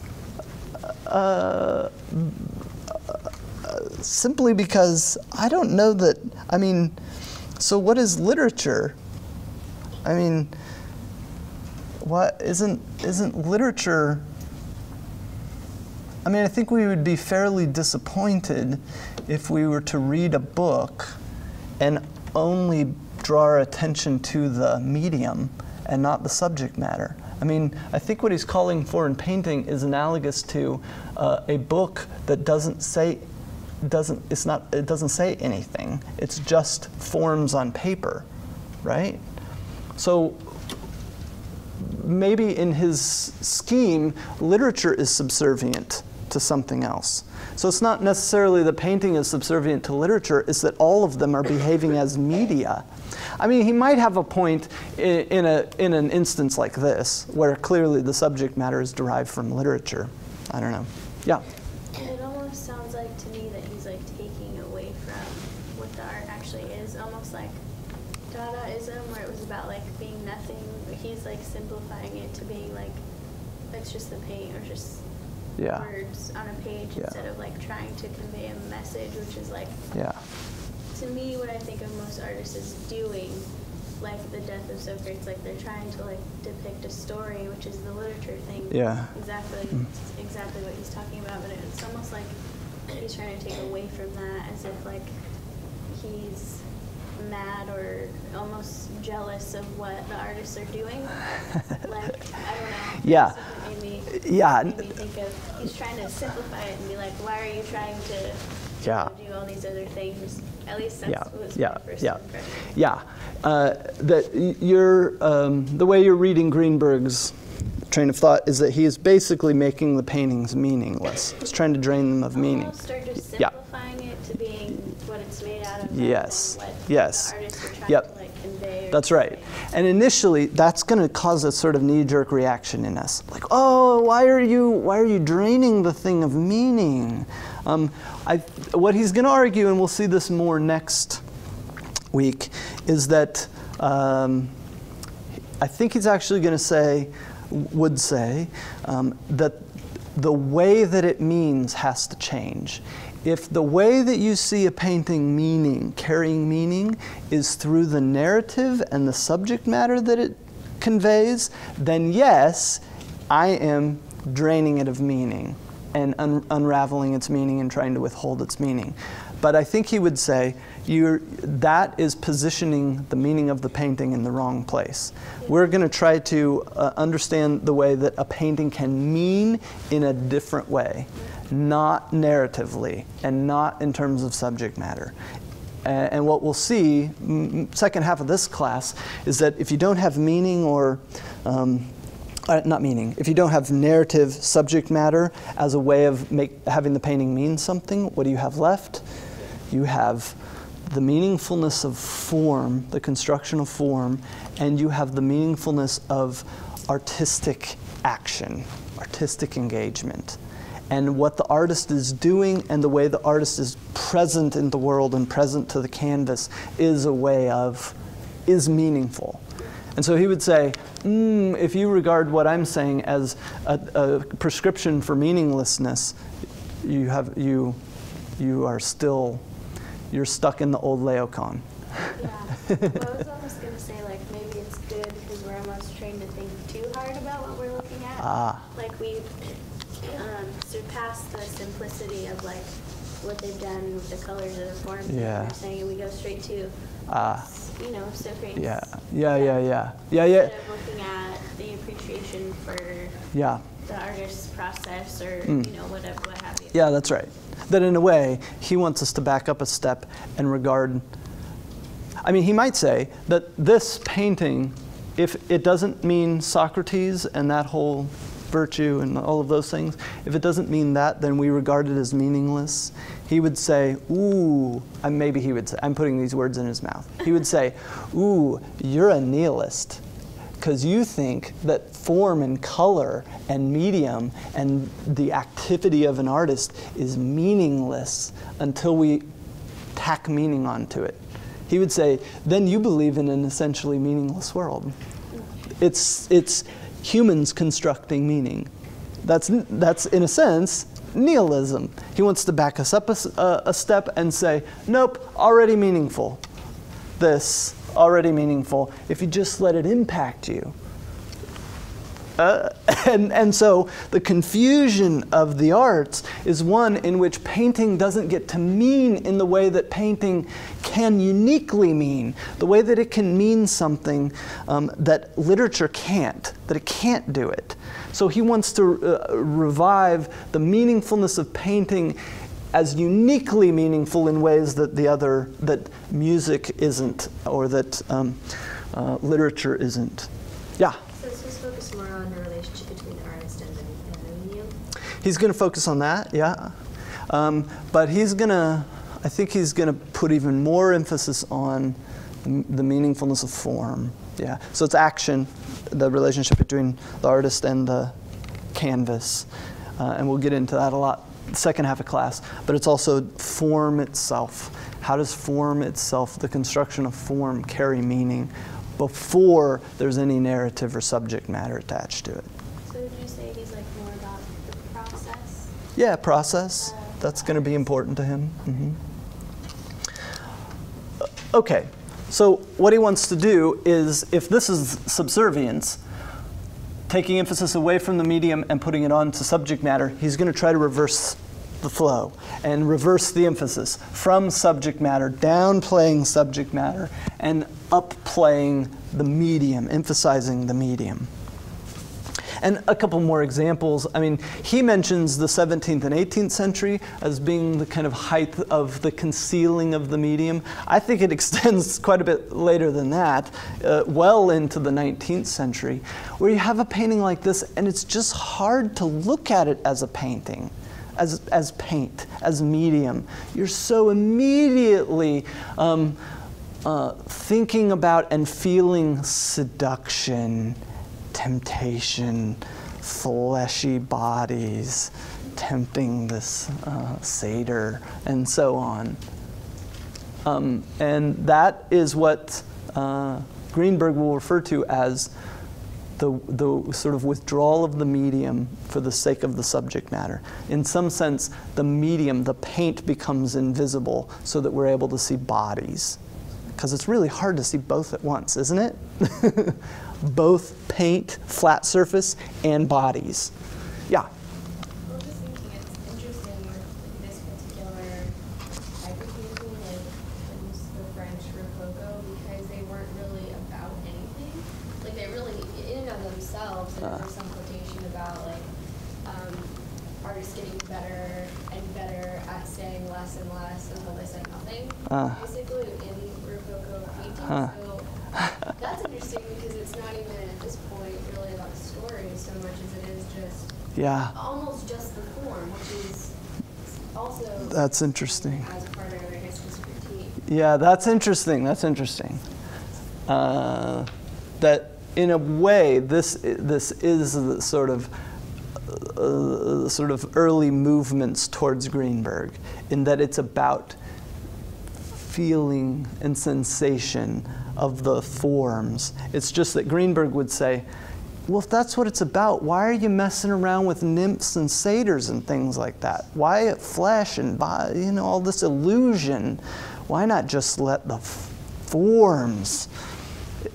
Uh, simply because I don't know that, I mean, so what is literature? I mean, what isn't isn't literature I mean, I think we would be fairly disappointed if we were to read a book and only draw our attention to the medium and not the subject matter. I mean, I think what he's calling for in painting is analogous to uh, a book that doesn't say doesn't it's not it doesn't say anything. It's just forms on paper, right? So maybe in his scheme, literature is subservient to something else. So it's not necessarily the painting is subservient to literature, it's that all of them are behaving as media. I mean, he might have a point in, in, a, in an instance like this, where clearly the subject matter is derived from literature. I don't know. Yeah? It almost sounds like to me that he's like taking away from what the art actually is, almost like Dadaism, where it was about like being nothing. He's like simplifying it to being like, it's just the paint or just Yeah. words on a page Yeah. instead of like trying to convey a message, which is like Yeah. to me what I think of most artists is doing, like the death of Socrates, like they're trying to like depict a story, which is the literature thing. Yeah. Exactly, Mm. exactly what he's talking about, but it's almost like he's trying to take away from that, as if like he's mad or almost jealous of what the artists are doing. [LAUGHS] like I don't know. Yeah. That's what Made me, Yeah. Think of he's trying to simplify it and be like, why are you trying to Yeah. do all these other things? At least that's yeah, was yeah, my first yeah, impression. yeah. Uh, that you're um, the way you're reading Greenberg's train of thought is that he is basically making the paintings meaningless. He's trying to drain them of meaning. Almost or just Yeah. simplifying it to being what it's made out of. Yes, yes. The artists were trying Yep. to like. That's right. And initially, that's going to cause a sort of knee-jerk reaction in us, like, "Oh, why are you why are you draining the thing of meaning?" Um, I, what he's going to argue, and we'll see this more next week, is that um, I think he's actually going to say, would say, um, that the way that it means has to change. If the way that you see a painting meaning, carrying meaning, is through the narrative and the subject matter that it conveys, then yes, I am draining it of meaning and un- unraveling its meaning and trying to withhold its meaning. But I think he would say that is positioning the meaning of the painting in the wrong place. We're going to try to uh, understand the way that a painting can mean in a different way, not narratively and not in terms of subject matter. And what we'll see, second half of this class, is that if you don't have meaning or um, uh, not meaning, if you don't have narrative subject matter as a way of make, having the painting mean something, what do you have left? You have the meaningfulness of form, the construction of form, and you have the meaningfulness of artistic action, artistic engagement. And what the artist is doing and the way the artist is present in the world and present to the canvas is a way of, is meaningful. And so he would say, mm, if you regard what I'm saying as a, a prescription for meaninglessness, you have you you are still you're stuck in the old Laocoon. Yeah. well, I was [LAUGHS] almost gonna say like maybe it's good because we're almost trained to think too hard about what we're looking at. Ah. Like we surpass the simplicity of like what they've done with the colors of the forms. Yeah. They're saying and we go straight to, Ah. you know, Socrates. Yeah, yeah, yeah, yeah, yeah, yeah, Instead of looking at the appreciation for yeah. the artist's process or Mm. you know whatever what have you. Yeah, that's right. That in a way, he wants us to back up a step and regard. I mean, he might say that this painting, if it doesn't mean Socrates and that whole virtue and all of those things, if it doesn't mean that, then we regard it as meaningless. He would say, Ooh, and maybe he would say, I'm putting these words in his mouth. He would say, Ooh, you're a nihilist. because you think that form and color and medium and the activity of an artist is meaningless until we tack meaning onto it. He would say, then you believe in an essentially meaningless world. It's, it's humans constructing meaning. That's, that's, in a sense, nihilism. He wants to back us up a, a, a step and say, nope, already meaningful. This, already meaningful, if you just let it impact you. Uh, [LAUGHS] and, and so the confusion of the arts is one in which painting doesn't get to mean in the way that painting can uniquely mean, the way that it can mean something um, that literature can't, that it can't do it. So he wants to uh, revive the meaningfulness of painting as uniquely meaningful in ways that the other, that music isn't, or that um, uh, literature isn't. Yeah? So it's just focus more on the relationship between the artist and the, and the medium? He's going to focus on that, yeah. Um, but he's going to, I think he's going to put even more emphasis on the, meaningfulness of form. Yeah. So it's action, the relationship between the artist and the canvas. Uh, and we'll get into that a lot second half of class, but it's also form itself. How does form itself, the construction of form, carry meaning before there's any narrative or subject matter attached to it? So would you say he's like more about the process? Yeah, process. That's going to be important to him. Mm-hmm. Okay, so what he wants to do is, if this is subservience, taking emphasis away from the medium and putting it on to subject matter, he's going to try to reverse the flow and reverse the emphasis from subject matter, downplaying subject matter, and upplaying the medium, emphasizing the medium. And a couple more examples. I mean, he mentions the 17th and 18th century as being the kind of height of the concealing of the medium. I think it [LAUGHS] extends quite a bit later than that, uh, well into the 19th century, where you have a painting like this and it's just hard to look at it as a painting. As, as paint, as medium. You're so immediately um, uh, thinking about and feeling seduction temptation, fleshy bodies tempting this uh, satyr, and so on. Um, and that is what uh, Greenberg will refer to as the, the sort of withdrawal of the medium for the sake of the subject matter. In some sense, the medium, the paint becomes invisible so that we're able to see bodies. Because it's really hard to see both at once, isn't it? [LAUGHS] both paint, flat surface, and bodies. Yeah. Well, just thinking it's interesting with this particular type like the French Rococo, because they weren't really about anything. Like they really, in and of themselves, and Uh. there's some quotation about like um, artists getting better and better at saying less and less until they said nothing. Uh. Basically, in Rococo painting. So interesting because it's not even at this point really about the story so much as it is just Yeah. almost just the form, which is also That's interesting. as part of I guess this critique. Yeah, that's interesting. That's interesting. Uh, that in a way, this this is the sort of uh, sort of early movements towards Greenberg, in that it's about feeling and sensation of the forms. It's just that Greenberg would say, well, if that's what it's about, why are you messing around with nymphs and satyrs and things like that? Why flesh and body, you know, all this illusion? Why not just let the forms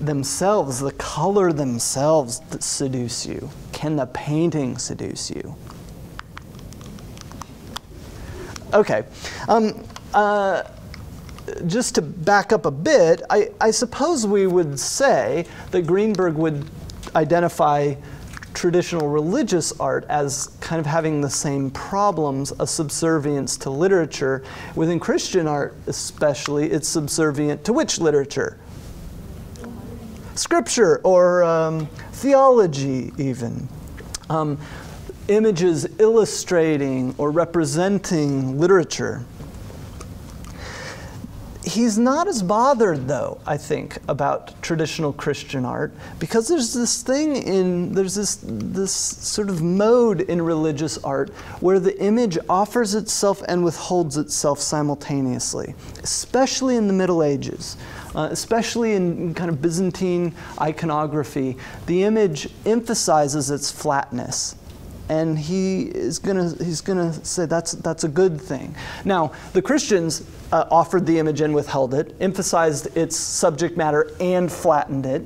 themselves, the color themselves, th- seduce you? Can the painting seduce you? Okay. Um, uh, just to back up a bit, I, I suppose we would say that Greenberg would identify traditional religious art as kind of having the same problems, a subservience to literature. Within Christian art, especially, it's subservient to which literature? Scripture or um, theology, even. Um, images illustrating or representing literature he's not as bothered though i think about traditional christian art because there's this thing in there's this this sort of mode in religious art where the image offers itself and withholds itself simultaneously especially in the middle ages uh, especially in kind of byzantine iconography. The image emphasizes its flatness and he is gonna he's gonna say that's that's a good thing. Now the Christians uh, offered the image and withheld it, emphasized its subject matter and flattened it,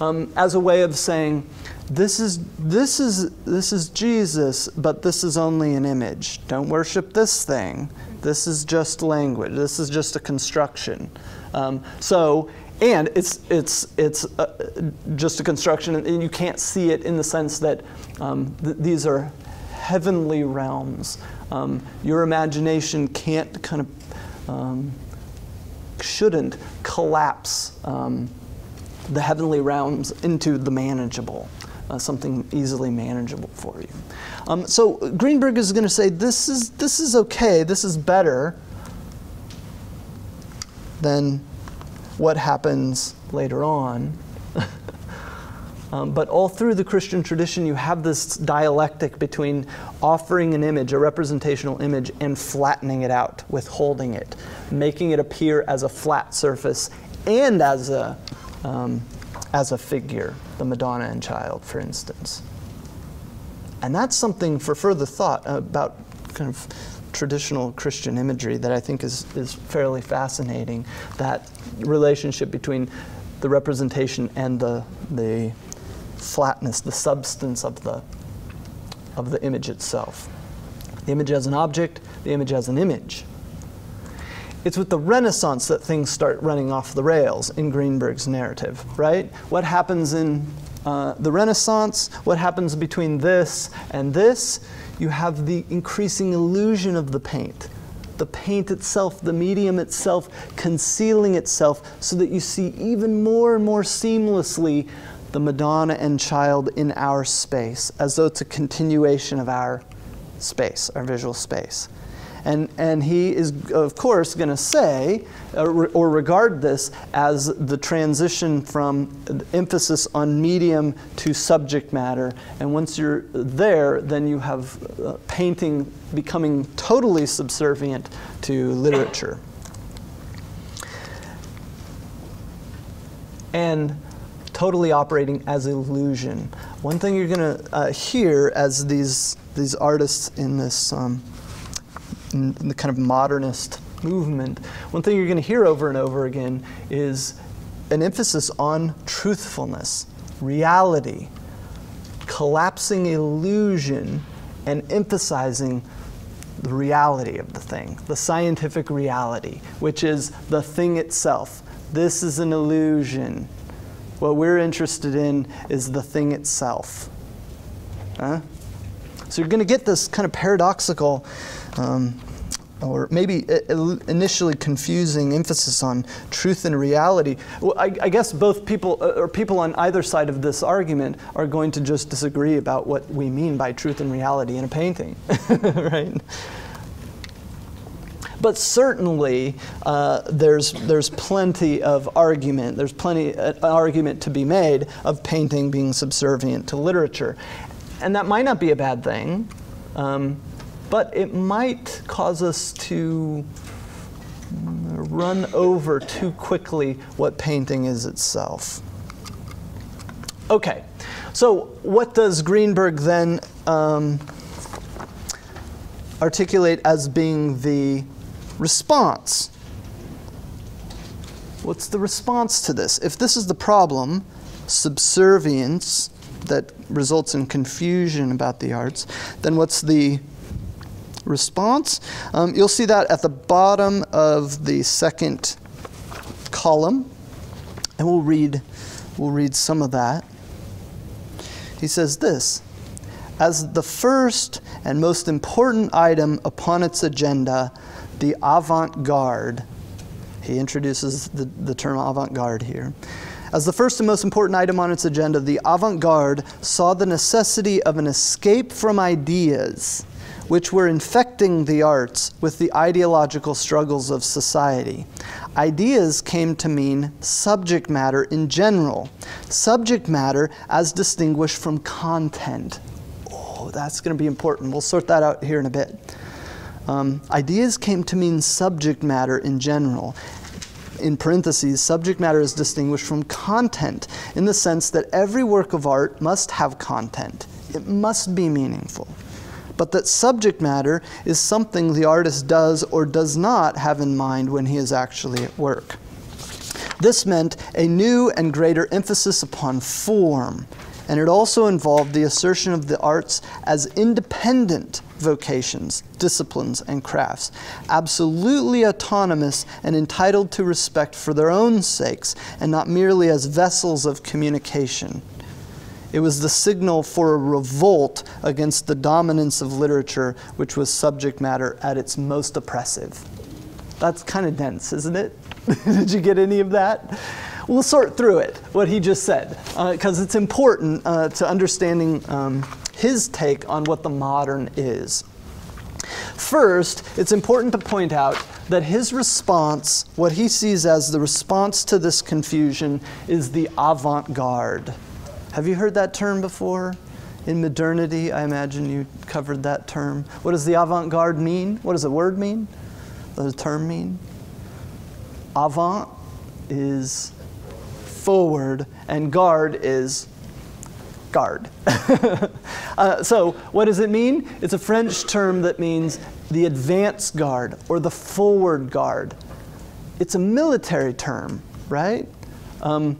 um, as a way of saying. This is, this, is, this is Jesus, but this is only an image. Don't worship this thing. This is just language. This is just a construction. Um, so and it's it's it's uh, just a construction, and you can't see it in the sense that um, th- these are heavenly realms. Um, your imagination can't kind of um, shouldn't collapse um, the heavenly realms into the manageable. Uh, something easily manageable for you. Um, so Greenberg is going to say this is this is okay. This is better than what happens later on. [LAUGHS] um, but all through the Christian tradition, you have this dialectic between offering an image, a representational image, and flattening it out, withholding it, making it appear as a flat surface and as a, um, as a figure, the Madonna and Child, for instance. And that's something for further thought about kind of traditional Christian imagery that I think is, is fairly fascinating. That relationship between the representation and the, the flatness, the substance of the, of the image itself. The image as an object, the image as an image. It's with the Renaissance that things start running off the rails in Greenberg's narrative, right? What happens in uh, the Renaissance? What happens between this and this? You have the increasing illusion of the paint the paint itself, the medium itself, concealing itself so that you see even more and more seamlessly the Madonna and child in our space, as though it's a continuation of our space, our visual space. And, and he is, of course, going to say or, uh, or regard this as the transition from emphasis on medium to subject matter. And once you're there, then you have uh, painting becoming totally subservient to literature. And totally operating as illusion. One thing you're going to uh, hear as these, these artists in this. Um, in the kind of modernist movement, one thing you're going to hear over and over again is an emphasis on truthfulness, reality, collapsing illusion, and emphasizing the reality of the thing, the scientific reality, which is the thing itself. This is an illusion. What we're interested in is the thing itself. Huh? So you're going to get this kind of paradoxical um, or maybe initially confusing emphasis on truth and reality. Well, I, I, guess both people uh, or people on either side of this argument are going to just disagree about what we mean by truth and reality in a painting, [LAUGHS] right? But certainly, uh, there's there's plenty of argument. There's plenty uh, argument to be made of painting being subservient to literature, and that might not be a bad thing. Um, but it might cause us to run over too quickly what painting is itself. Okay, so what does Greenberg then um, articulate as being the response? What's the response to this? If this is the problem, subservience that results in confusion about the arts, then what's the response. Um, you'll see that at the bottom of the second column, and we'll read, we'll read some of that. He says this As the first and most important item upon its agenda, the avant garde, he introduces the, the term avant garde here. As the first and most important item on its agenda, the avant garde saw the necessity of an escape from ideas which were infecting the arts with the ideological struggles of society. Ideas came to mean subject matter in general, subject matter as distinguished from content. Oh, that's going to be important. We'll sort that out here in a bit. Um, ideas came to mean subject matter in general. In parentheses, subject matter is distinguished from content in the sense that every work of art must have content. It must be meaningful. But that subject matter is something the artist does or does not have in mind when he is actually at work. This meant a new and greater emphasis upon form, and it also involved the assertion of the arts as independent vocations, disciplines, and crafts, absolutely autonomous and entitled to respect for their own sakes, and not merely as vessels of communication. It was the signal for a revolt against the dominance of literature, which was subject matter at its most oppressive. That's kind of dense, isn't it? [LAUGHS] Did you get any of that? We'll sort through it, what he just said, because uh, it's important uh, to understanding um, his take on what the modern is. First, it's important to point out that his response, what he sees as the response to this confusion, is the avant garde. Have you heard that term before? In modernity, I imagine you covered that term. What does the avant garde mean? What does the word mean? What does the term mean? Avant is forward, and guard is guard. [LAUGHS] uh, so, what does it mean? It's a French term that means the advance guard or the forward guard. It's a military term, right? Um,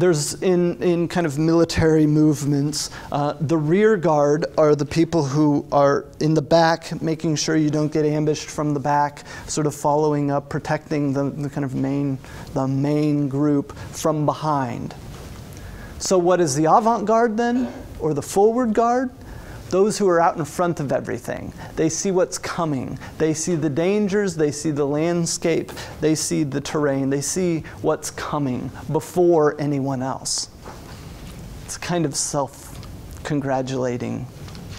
there's in, in kind of military movements, uh, the rear guard are the people who are in the back, making sure you don't get ambushed from the back, sort of following up, protecting the, the kind of main, the main group from behind. So, what is the avant garde then, or the forward guard? Those who are out in front of everything. They see what's coming. They see the dangers, they see the landscape, they see the terrain, they see what's coming before anyone else. It's kind of self congratulating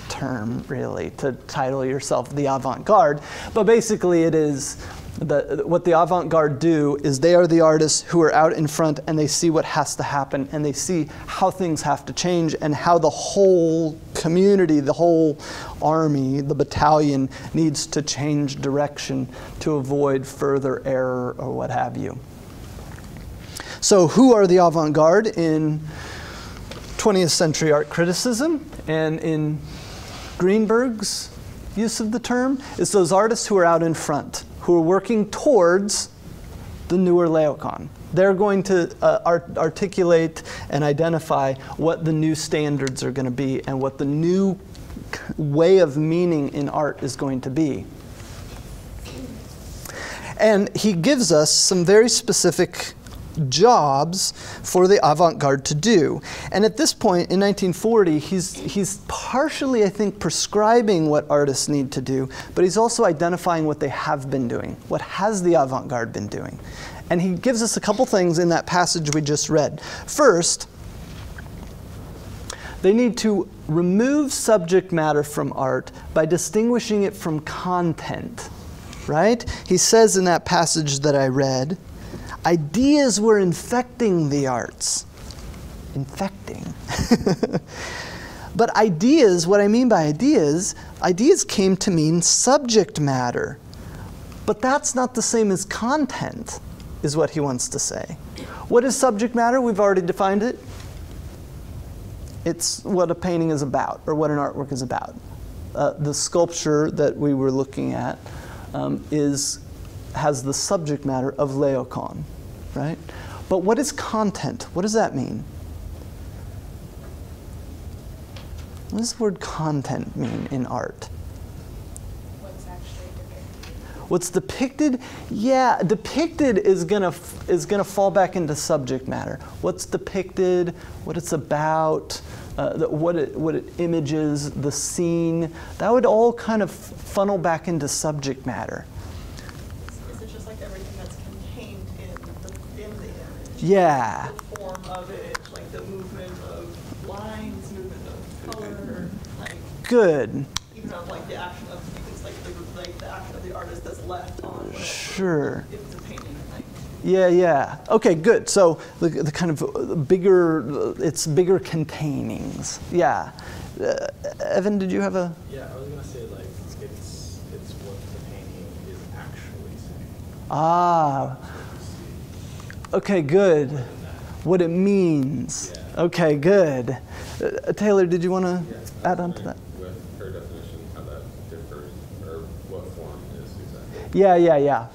term, really, to title yourself the avant garde. But basically, it is the, what the avant garde do is they are the artists who are out in front and they see what has to happen and they see how things have to change and how the whole community, the whole army, the battalion needs to change direction to avoid further error or what have you. So, who are the avant garde in 20th century art criticism and in Greenberg's use of the term? It's those artists who are out in front who are working towards the newer Laocoon. They're going to uh, art- articulate and identify what the new standards are going to be and what the new way of meaning in art is going to be. And he gives us some very specific jobs for the avant-garde to do. And at this point in 1940, he's, he's partially, I think, prescribing what artists need to do, but he's also identifying what they have been doing. What has the avant-garde been doing? And he gives us a couple things in that passage we just read. First, they need to remove subject matter from art by distinguishing it from content. Right? He says in that passage that I read, Ideas were infecting the arts. Infecting. [LAUGHS] but ideas, what I mean by ideas, ideas came to mean subject matter. But that's not the same as content, is what he wants to say. What is subject matter? We've already defined it. It's what a painting is about, or what an artwork is about. Uh, the sculpture that we were looking at um, is has the subject matter of Laocoon, right? But what is content? What does that mean? What does the word content mean in art? What's actually depicted? What's depicted? Yeah, depicted is gonna is gonna fall back into subject matter. What's depicted? What it's about? Uh, the, what it what it images? The scene? That would all kind of funnel back into subject matter. Yeah. Form of it, like the movement of lines, movement of color, like. Good. even of like the action of, it's like the, like the action of the artist that's left on whatever. Sure. If it's a painting, like, Yeah, yeah. Okay, good. So the, the kind of uh, bigger, uh, it's bigger containings. Yeah. Uh, Evan, did you have a? Yeah, I was gonna say like it's it's what the painting is actually saying. Ah. Okay, good. What it means. Yeah. Okay, good. Uh, Taylor, did you want to add on to that? With her definition, how that differs, or what form is exactly. Yeah, yeah, yeah.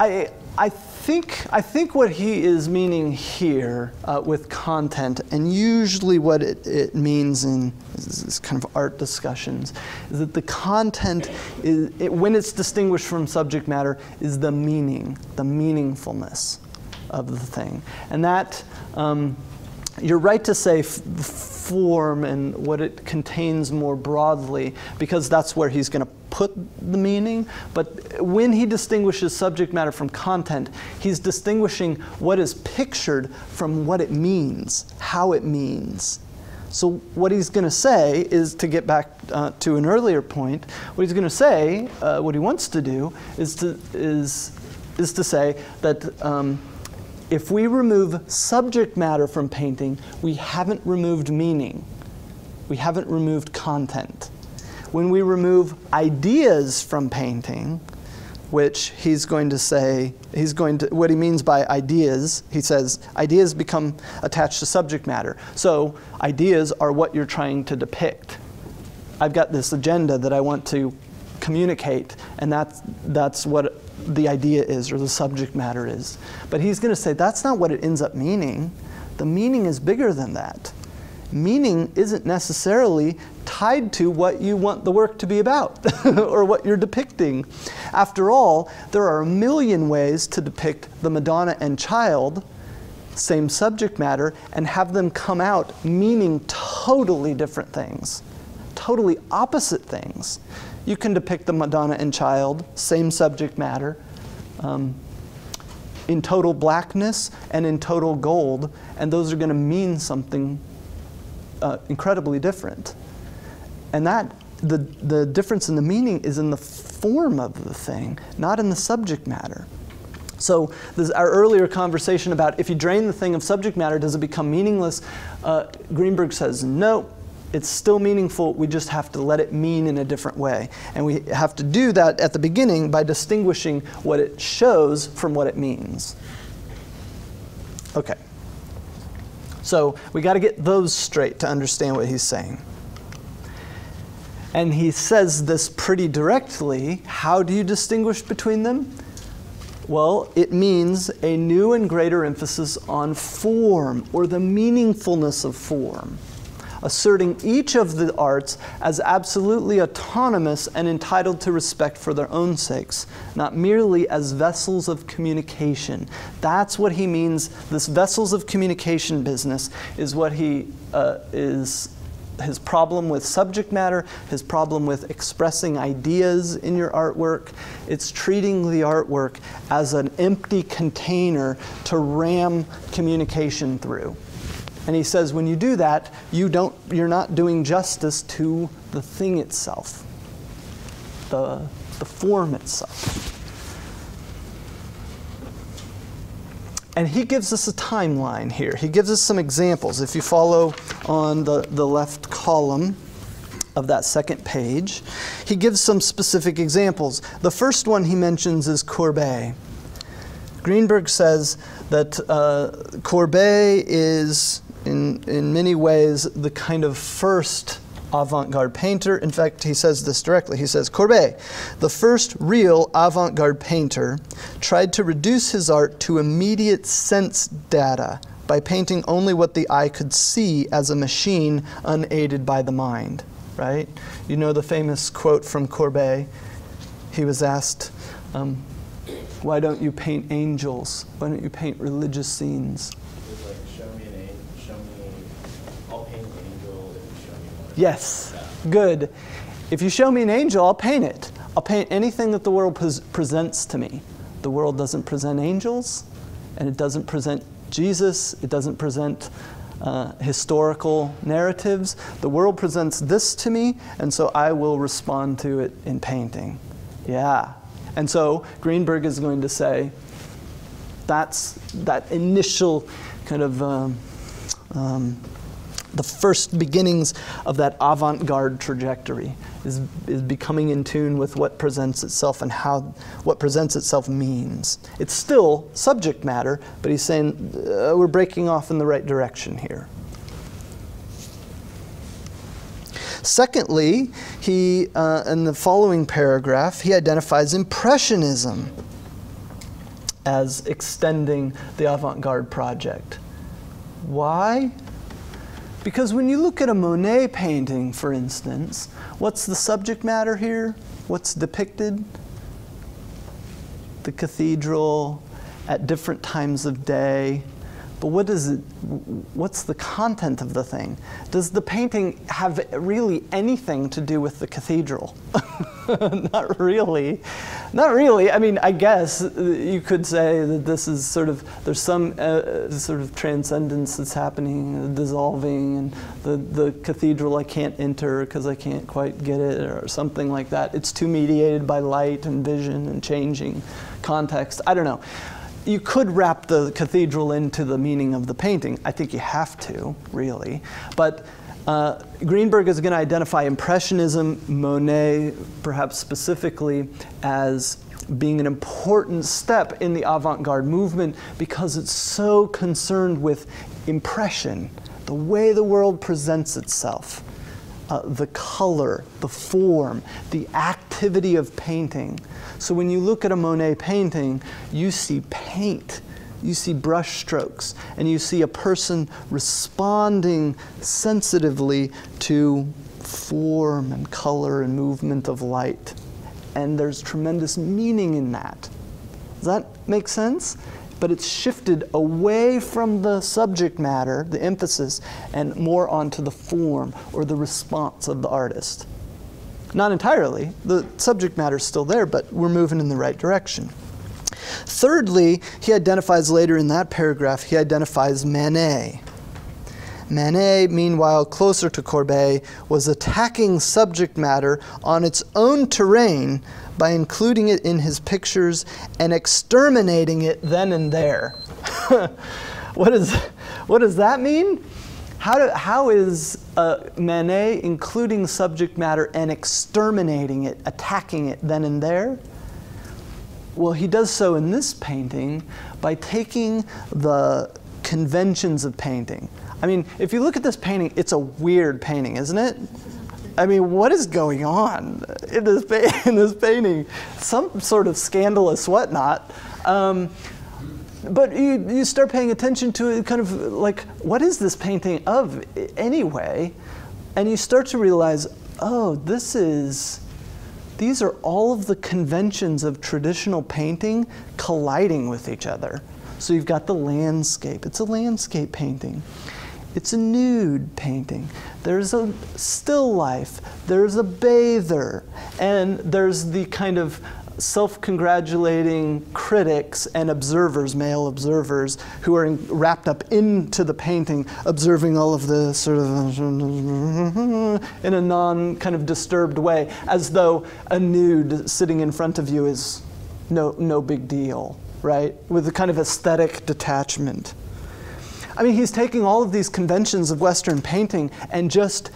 I, I think I think what he is meaning here uh, with content, and usually what it, it means in this this kind of art discussions, is that the content is it, when it's distinguished from subject matter is the meaning, the meaningfulness of the thing, and that. Um, you're right to say form and what it contains more broadly, because that's where he's going to put the meaning. But when he distinguishes subject matter from content, he's distinguishing what is pictured from what it means, how it means. So, what he's going to say is to get back uh, to an earlier point, what he's going to say, uh, what he wants to do, is to, is, is to say that. Um, if we remove subject matter from painting, we haven't removed meaning. We haven't removed content. When we remove ideas from painting, which he's going to say, he's going to, what he means by ideas, he says, ideas become attached to subject matter. So, ideas are what you're trying to depict. I've got this agenda that I want to communicate, and that's, that's what the idea is or the subject matter is. But he's going to say that's not what it ends up meaning. The meaning is bigger than that. Meaning isn't necessarily tied to what you want the work to be about [LAUGHS] or what you're depicting. After all, there are a million ways to depict the Madonna and child, same subject matter, and have them come out meaning totally different things, totally opposite things. You can depict the Madonna and child, same subject matter, um, in total blackness and in total gold, and those are going to mean something uh, incredibly different. And that, the, the difference in the meaning is in the form of the thing, not in the subject matter. So, this, our earlier conversation about if you drain the thing of subject matter, does it become meaningless? Uh, Greenberg says no, it's still meaningful, we just have to let it mean in a different way. And we have to do that at the beginning by distinguishing what it shows from what it means. Okay. So we got to get those straight to understand what he's saying. And he says this pretty directly. How do you distinguish between them? Well, it means a new and greater emphasis on form or the meaningfulness of form asserting each of the arts as absolutely autonomous and entitled to respect for their own sakes, not merely as vessels of communication. That's what he means. This vessels of communication business is what he uh, is. His problem with subject matter, his problem with expressing ideas in your artwork, it's treating the artwork as an empty container to ram communication through. And he says when you do that, you don't, you're not doing justice to the thing itself, the, the form itself. And he gives us a timeline here. He gives us some examples. If you follow on the, the left column of that second page, he gives some specific examples. The first one he mentions is Courbet. Greenberg says that uh, Courbet is, in, in many ways, the kind of first avant garde painter. In fact, he says this directly. He says Courbet, the first real avant garde painter, tried to reduce his art to immediate sense data by painting only what the eye could see as a machine unaided by the mind. Right? You know the famous quote from Courbet. He was asked, um, why don't you paint angels? Why don't you paint religious scenes? It's like show me an angel, show me, I'll paint an angel if you show me one. Yes, good. If you show me an angel, I'll paint it. I'll paint anything that the world pres- presents to me. The world doesn't present angels, and it doesn't present Jesus, it doesn't present uh, historical narratives. The world presents this to me, and so I will respond to it in painting. Yeah. And so Greenberg is going to say that's that initial kind of um, um, the first beginnings of that avant garde trajectory is, is becoming in tune with what presents itself and how what presents itself means. It's still subject matter, but he's saying uh, we're breaking off in the right direction here. Secondly, he, uh, in the following paragraph, he identifies Impressionism as extending the avant garde project. Why? Because when you look at a Monet painting, for instance, what's the subject matter here? What's depicted? The cathedral at different times of day. But what is it? What's the content of the thing? Does the painting have really anything to do with the cathedral? [LAUGHS] Not really. Not really. I mean, I guess you could say that this is sort of there's some uh, sort of transcendence that's happening, uh, dissolving, and the the cathedral I can't enter because I can't quite get it, or something like that. It's too mediated by light and vision and changing context. I don't know you could wrap the cathedral into the meaning of the painting. I think you have to, really. But uh, Greenberg is going to identify Impressionism, Monet, perhaps specifically, as being an important step in the avant garde movement because it's so concerned with impression, the way the world presents itself, uh, the color, the form, the activity of painting. So when you look at a Monet painting, you see paint, you see brush strokes, and you see a person responding sensitively to form and color and movement of light. And there's tremendous meaning in that. Does that make sense? But it's shifted away from the subject matter, the emphasis, and more onto the form or the response of the artist. Not entirely. The subject matter is still there, but we're moving in the right direction. Thirdly, he identifies later in that paragraph, he identifies Manet. Manet, meanwhile, closer to Courbet, was attacking subject matter on its own terrain by including it in his pictures and exterminating it then and there. [LAUGHS] what, is, what does that mean? How, do, how is uh, Manet including subject matter and exterminating it, attacking it then and there? Well, he does so in this painting by taking the conventions of painting. I mean, if you look at this painting, it's a weird painting, isn't it? I mean, what is going on in this, [LAUGHS] in this painting? Some sort of scandalous whatnot. Um, but you, you start paying attention to it, kind of like, what is this painting of anyway? And you start to realize, oh, this is, these are all of the conventions of traditional painting colliding with each other. So you've got the landscape, it's a landscape painting. It's a nude painting. There's a still life. There's a bather. And there's the kind of self congratulating critics and observers, male observers, who are in, wrapped up into the painting, observing all of this sort of [LAUGHS] in a non kind of disturbed way, as though a nude sitting in front of you is no, no big deal, right? With a kind of aesthetic detachment. I mean, he's taking all of these conventions of Western painting and just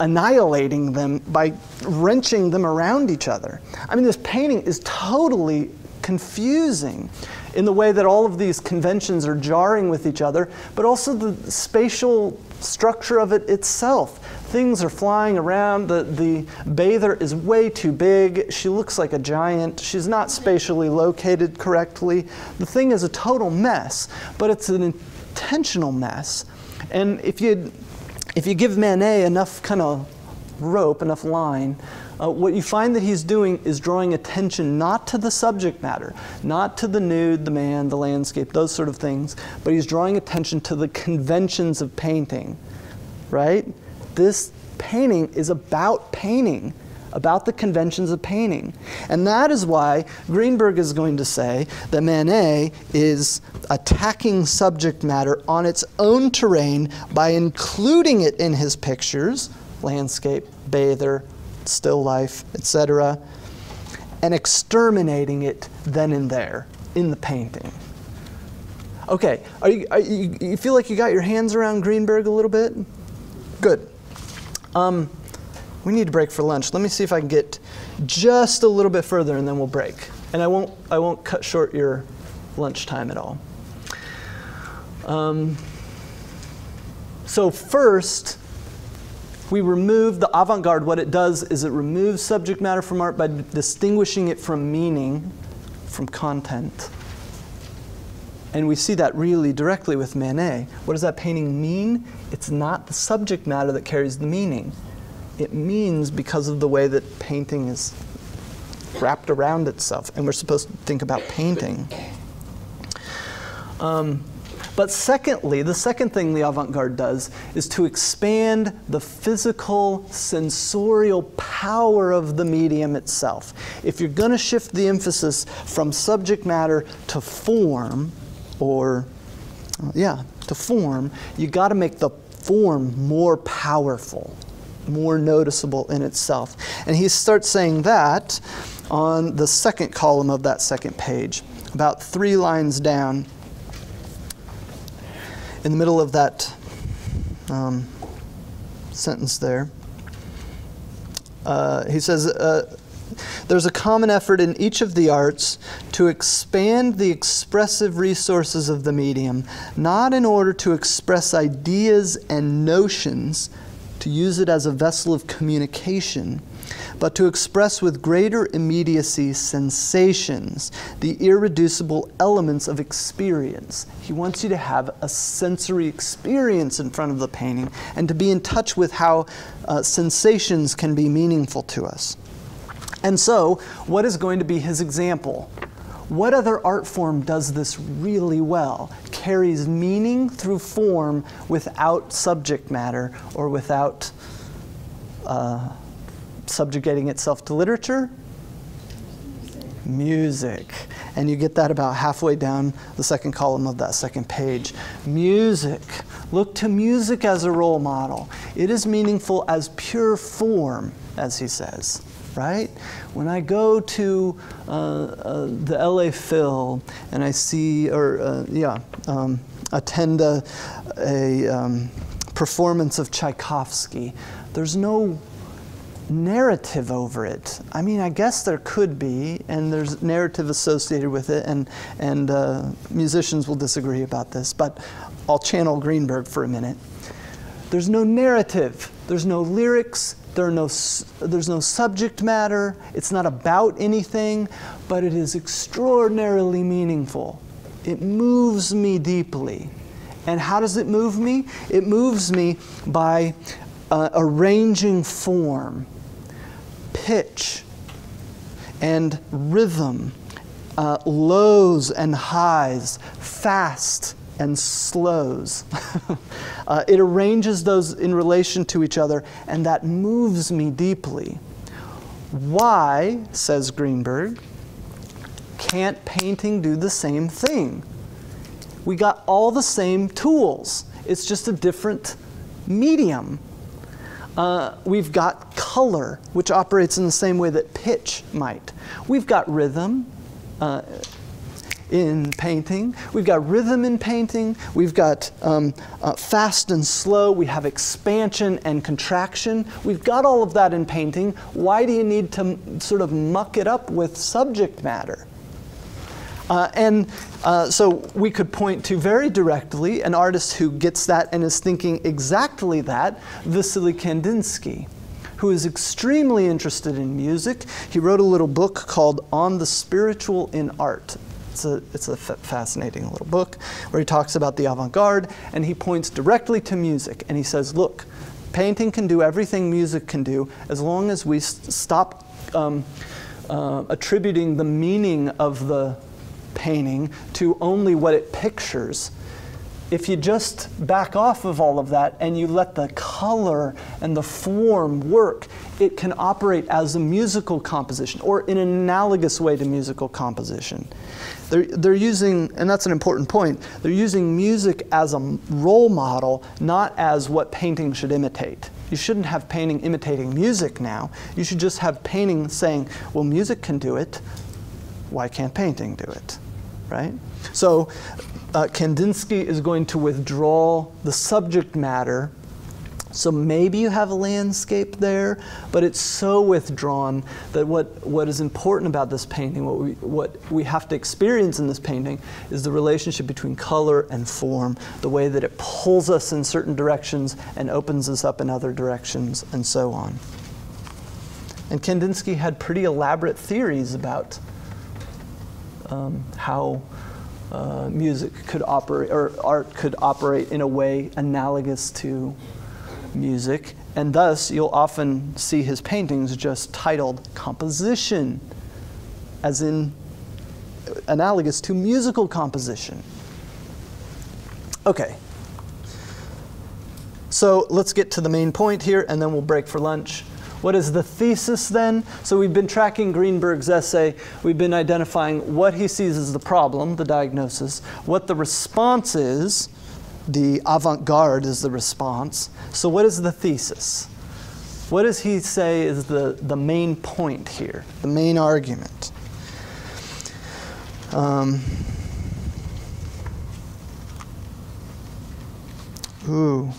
annihilating them by wrenching them around each other. I mean, this painting is totally confusing in the way that all of these conventions are jarring with each other, but also the spatial structure of it itself. Things are flying around. The, the bather is way too big. She looks like a giant. She's not spatially located correctly. The thing is a total mess, but it's an intentional mess. And if you if you give Manet enough kind of rope, enough line, uh, what you find that he's doing is drawing attention not to the subject matter, not to the nude, the man, the landscape, those sort of things, but he's drawing attention to the conventions of painting, right? This painting is about painting, about the conventions of painting. And that is why Greenberg is going to say that Manet is attacking subject matter on its own terrain by including it in his pictures landscape, bather, still life, etc., and exterminating it then and there in the painting. Okay, are you, are you, you feel like you got your hands around Greenberg a little bit? Good. Um, we need to break for lunch. Let me see if I can get just a little bit further and then we'll break. And I won't, I won't cut short your lunchtime at all. Um, so, first, we remove the avant garde. What it does is it removes subject matter from art by distinguishing it from meaning, from content. And we see that really directly with Manet. What does that painting mean? It's not the subject matter that carries the meaning. It means because of the way that painting is wrapped around itself, and we're supposed to think about painting. Um, but secondly, the second thing the avant garde does is to expand the physical, sensorial power of the medium itself. If you're going to shift the emphasis from subject matter to form, or yeah, to form, you got to make the form more powerful, more noticeable in itself. And he starts saying that on the second column of that second page, about three lines down in the middle of that um, sentence there. Uh, he says, uh, there's a common effort in each of the arts to expand the expressive resources of the medium, not in order to express ideas and notions, to use it as a vessel of communication, but to express with greater immediacy sensations, the irreducible elements of experience. He wants you to have a sensory experience in front of the painting and to be in touch with how uh, sensations can be meaningful to us. And so, what is going to be his example? What other art form does this really well? Carries meaning through form without subject matter or without uh, subjugating itself to literature? Music. And you get that about halfway down the second column of that second page. Music. Look to music as a role model. It is meaningful as pure form, as he says right? When I go to uh, uh, the LA Phil and I see, or uh, yeah, um, attend a, a um, performance of Tchaikovsky, there's no narrative over it. I mean, I guess there could be, and there's narrative associated with it, and, and uh, musicians will disagree about this, but I'll channel Greenberg for a minute. There's no narrative, there's no lyrics, there no, there's no subject matter, it's not about anything, but it is extraordinarily meaningful. It moves me deeply. And how does it move me? It moves me by uh, arranging form pitch and rhythm, uh, lows and highs, fast and slows. [LAUGHS] uh, it arranges those in relation to each other, and that moves me deeply. Why, says Greenberg, can't painting do the same thing? We got all the same tools, it's just a different medium. Uh, we've got color, which operates in the same way that pitch might. We've got rhythm uh, in painting. We've got rhythm in painting. We've got um, uh, fast and slow. We have expansion and contraction. We've got all of that in painting. Why do you need to sort of muck it up with subject matter? Uh, and uh, so we could point to very directly an artist who gets that and is thinking exactly that, Vasily Kandinsky, who is extremely interested in music. He wrote a little book called On the Spiritual in Art. It's a, it's fascinating little book where he talks about the avant garde and he points directly to music and he says, look, painting can do everything music can do as long as we st stop um, uh, attributing the meaning of the painting to only what it pictures, if you just back off of all of that and you let the color and the form work, it can operate as a musical composition or in an analogous way to musical composition. They're, they're using, and that's an important point, they're using music as a role model, not as what painting should imitate. You shouldn't have painting imitating music now. You should just have painting saying, well, music can do it. Why can't painting do it? Right? So uh, Kandinsky is going to withdraw the subject matter so maybe you have a landscape there, but it's so withdrawn that what, what is important about this painting, what we, what we have to experience in this painting, is the relationship between color and form, the way that it pulls us in certain directions and opens us up in other directions, and so on. And Kandinsky had pretty elaborate theories about um, how uh, music could operate, or art could operate in a way analogous to music, and thus you'll often see his paintings just titled composition, as in analogous to musical composition. Okay. So let's get to the main point here, and then we'll break for lunch. What is the thesis then? So we've been tracking Greenberg's essay. We've been identifying what he sees as the problem, the diagnosis, what the response is, the avant garde is the response. So, what is the thesis? What does he say is the, the main point here, the main argument? Um, ooh,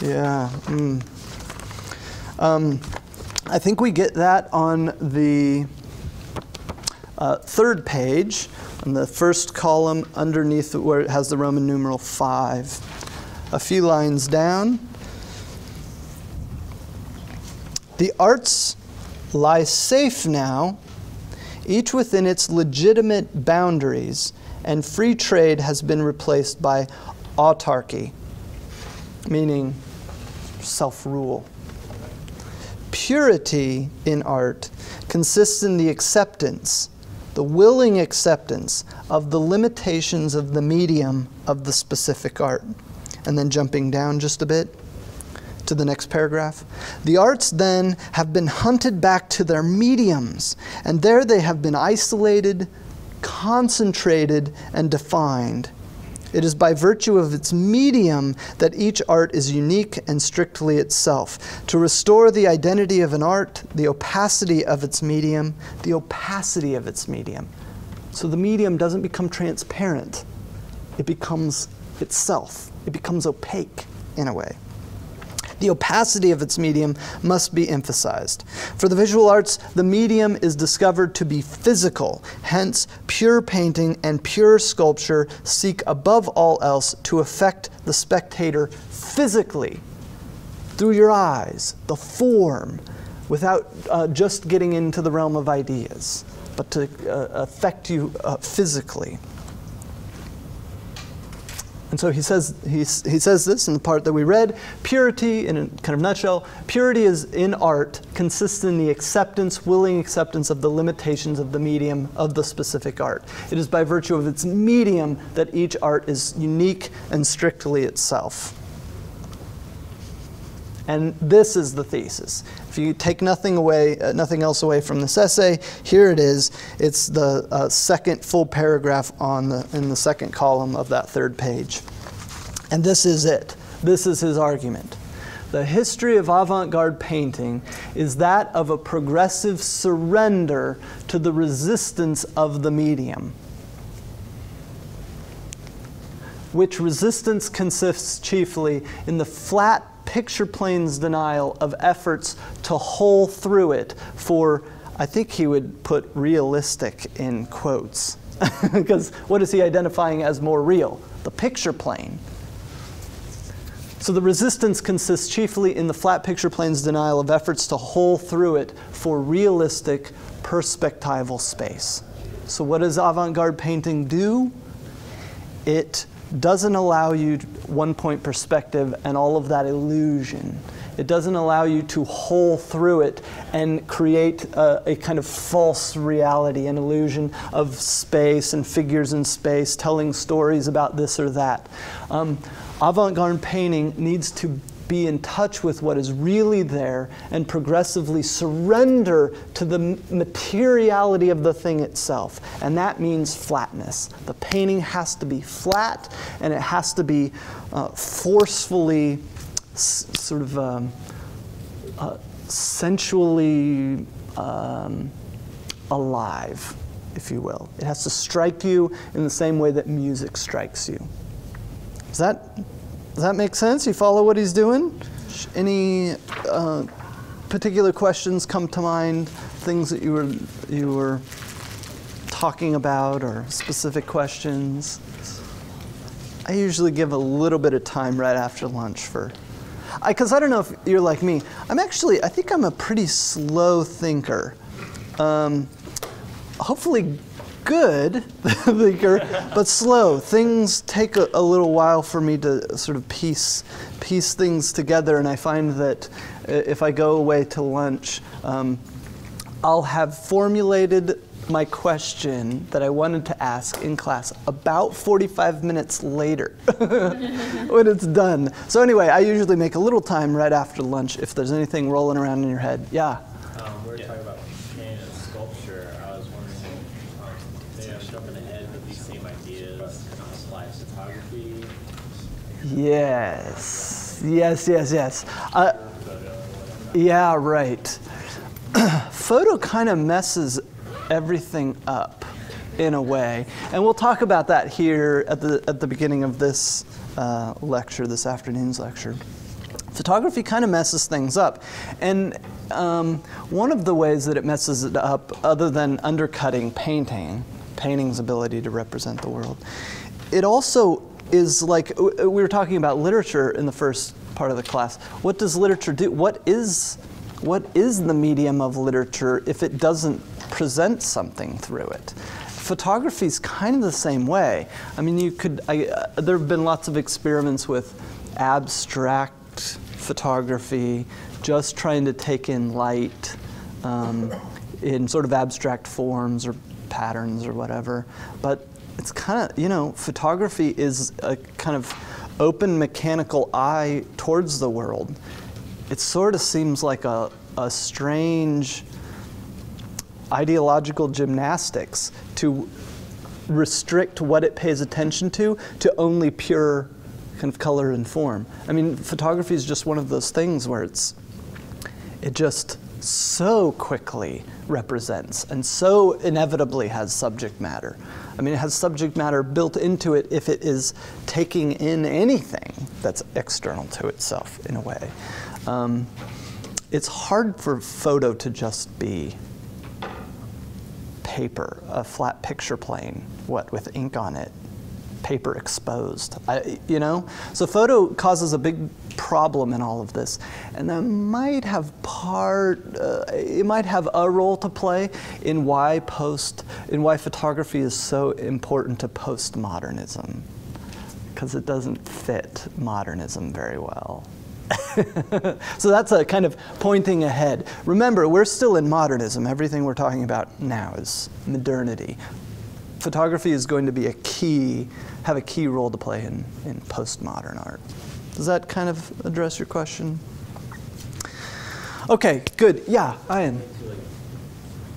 yeah. Mm. Um, I think we get that on the uh, third page, on the first column underneath where it has the Roman numeral 5. A few lines down. The arts lie safe now, each within its legitimate boundaries, and free trade has been replaced by autarky, meaning self rule. Purity in art consists in the acceptance, the willing acceptance of the limitations of the medium of the specific art. And then jumping down just a bit to the next paragraph. The arts then have been hunted back to their mediums, and there they have been isolated, concentrated, and defined. It is by virtue of its medium that each art is unique and strictly itself. To restore the identity of an art, the opacity of its medium, the opacity of its medium. So the medium doesn't become transparent, it becomes itself, it becomes opaque in a way the opacity of its medium must be emphasized. For the visual arts, the medium is discovered to be physical, hence, pure painting and pure sculpture seek above all else to affect the spectator physically through your eyes, the form, without uh, just getting into the realm of ideas, but to uh, affect you uh, physically. And so he says, he, he says this in the part that we read purity, in a kind of nutshell, purity is in art consists in the acceptance, willing acceptance of the limitations of the medium of the specific art. It is by virtue of its medium that each art is unique and strictly itself. And this is the thesis. If you take nothing away, uh, nothing else away from this essay, here it is. It's the uh, second full paragraph on the in the second column of that third page. And this is it. This is his argument. The history of avant-garde painting is that of a progressive surrender to the resistance of the medium. Which resistance consists chiefly in the flat picture plane's denial of efforts to hole through it for, I think he would put realistic in quotes. [LAUGHS] Because what is he identifying as more real? The picture plane. So the resistance consists chiefly in the flat picture plane's denial of efforts to hole through it for realistic perspectival space. So what does avant-garde painting do? It doesn't allow you one point perspective and all of that illusion. It doesn't allow you to hole through it and create a, a, kind of false reality, an illusion of space and figures in space, telling stories about this or that. Um, Avant garde painting needs to be in touch with what is really there and progressively surrender to the materiality of the thing itself. And that means flatness. The painting has to be flat and it has to be uh, forcefully sort of um, uh, sensually um, alive, if you will. It has to strike you in the same way that music strikes you. Does that, does that make sense? You follow what he's doing? Any uh, particular questions come to mind? Things that you were, you were talking about or specific questions? I usually give a little bit of time right after lunch for, because I, don't know if you're like me. I'm actually, I think I'm a pretty slow thinker. Um, hopefully good [LAUGHS] but slow. Things take a, a little while for me to sort of piece piece things together, and I find that uh, if I go away to lunch, um, I'll have formulated my question that I wanted to ask in class about 45 minutes later [LAUGHS] when it's done. So anyway, I usually make a little time right after lunch if there's anything rolling around in your head. Yeah. Um, we were talking about painting and sculpture. I was wondering, um, maybe I'm jumping ahead, but these same ideas can apply to photography. Yes. Yes, yes, yes. Uh, yeah, right. [CLEARS THROAT] Photo kind of messes everything up in a way. And we'll talk about that here at the, at the beginning of this uh, lecture, this afternoon's lecture. Photography kind of messes things up. And um, one of the ways that it messes it up, other than undercutting painting, painting's ability to represent the world, it also is like we were talking about literature in the first part of the class. What does literature do? What is what is the medium of literature if it doesn't present something through it? Photography is kind of the same way. I mean, you could. I, uh, there have been lots of experiments with abstract photography, just trying to take in light um, in sort of abstract forms or patterns or whatever. But it's kind of, you know, photography is a kind of open mechanical eye towards the world. It sort of seems like a, a strange ideological gymnastics to restrict what it pays attention to to only pure kind of color and form. I mean, photography is just one of those things where it's it just so quickly represents and so inevitably has subject matter. I mean, it has subject matter built into it if it is taking in anything that's external to itself in a way. Um, it's hard for photo to just be paper, a flat picture plane, what, with ink on it, paper exposed. I, you know? So photo causes a big problem in all of this. And that might have part, uh, it might have a role to play in why post, in why photography is so important to postmodernism. Because it doesn't fit modernism very well. [LAUGHS] so that's a kind of pointing ahead. Remember, we're still in modernism. Everything we're talking about now is modernity. Photography is going to be a key, have a key role to play in, in postmodern art. Does that kind of address your question? Okay, good. Yeah, like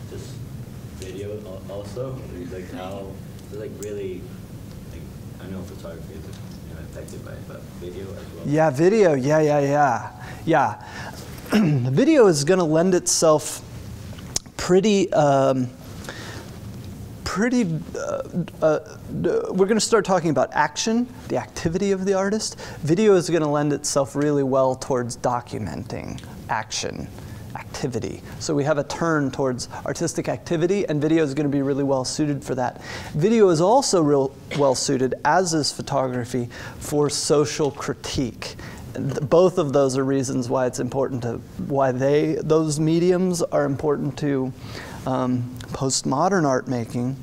just video also like how like really like I know photography is affected by it, but video as well. Yeah, video. Yeah, yeah, yeah. Yeah. the [CLEARS THROAT] video is going to lend itself pretty. Um, pretty. Uh, uh, we're going to start talking about action, the activity of the artist. Video is going to lend itself really well towards documenting action, activity. So we have a turn towards artistic activity, and video is going to be really well suited for that. Video is also real well suited, as is photography, for social critique. Both of those are reasons why it's important to why they those mediums are important to um, postmodern art making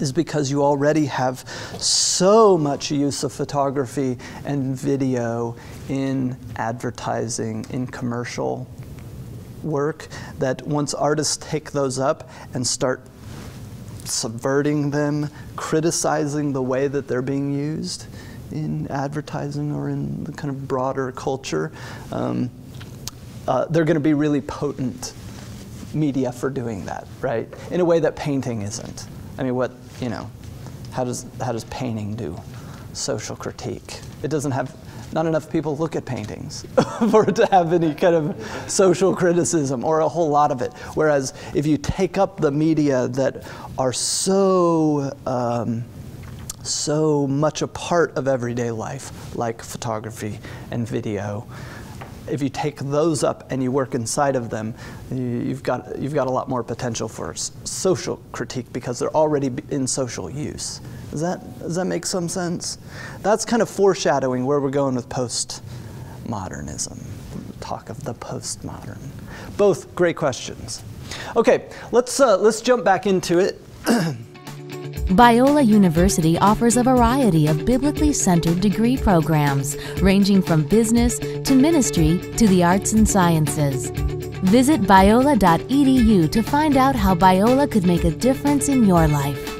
is because you already have so much use of photography and video in advertising, in commercial work, that once artists take those up and start subverting them, criticizing the way that they're being used in advertising or in the kind of broader culture, um, uh, they're going to be really potent media for doing that, right? In a way that painting isn't. I mean, what you know, how does how does painting do social critique? It doesn't have. Not enough people look at paintings [LAUGHS] for it to have any kind of social criticism or a whole lot of it. Whereas if you take up the media that are so um, so much a part of everyday life, like photography and video, if you take those up and you work inside of them, you've got, you've got a lot more potential for social critique because they're already in social use. Does that, does that make some sense? That's kind of foreshadowing where we're going with postmodernism, talk of the postmodern. Both great questions. Okay, let's, uh, let's jump back into it. [CLEARS THROAT] Biola University offers a variety of biblically centered degree programs, ranging from business to ministry to the arts and sciences. Visit biola.edu to find out how Biola could make a difference in your life.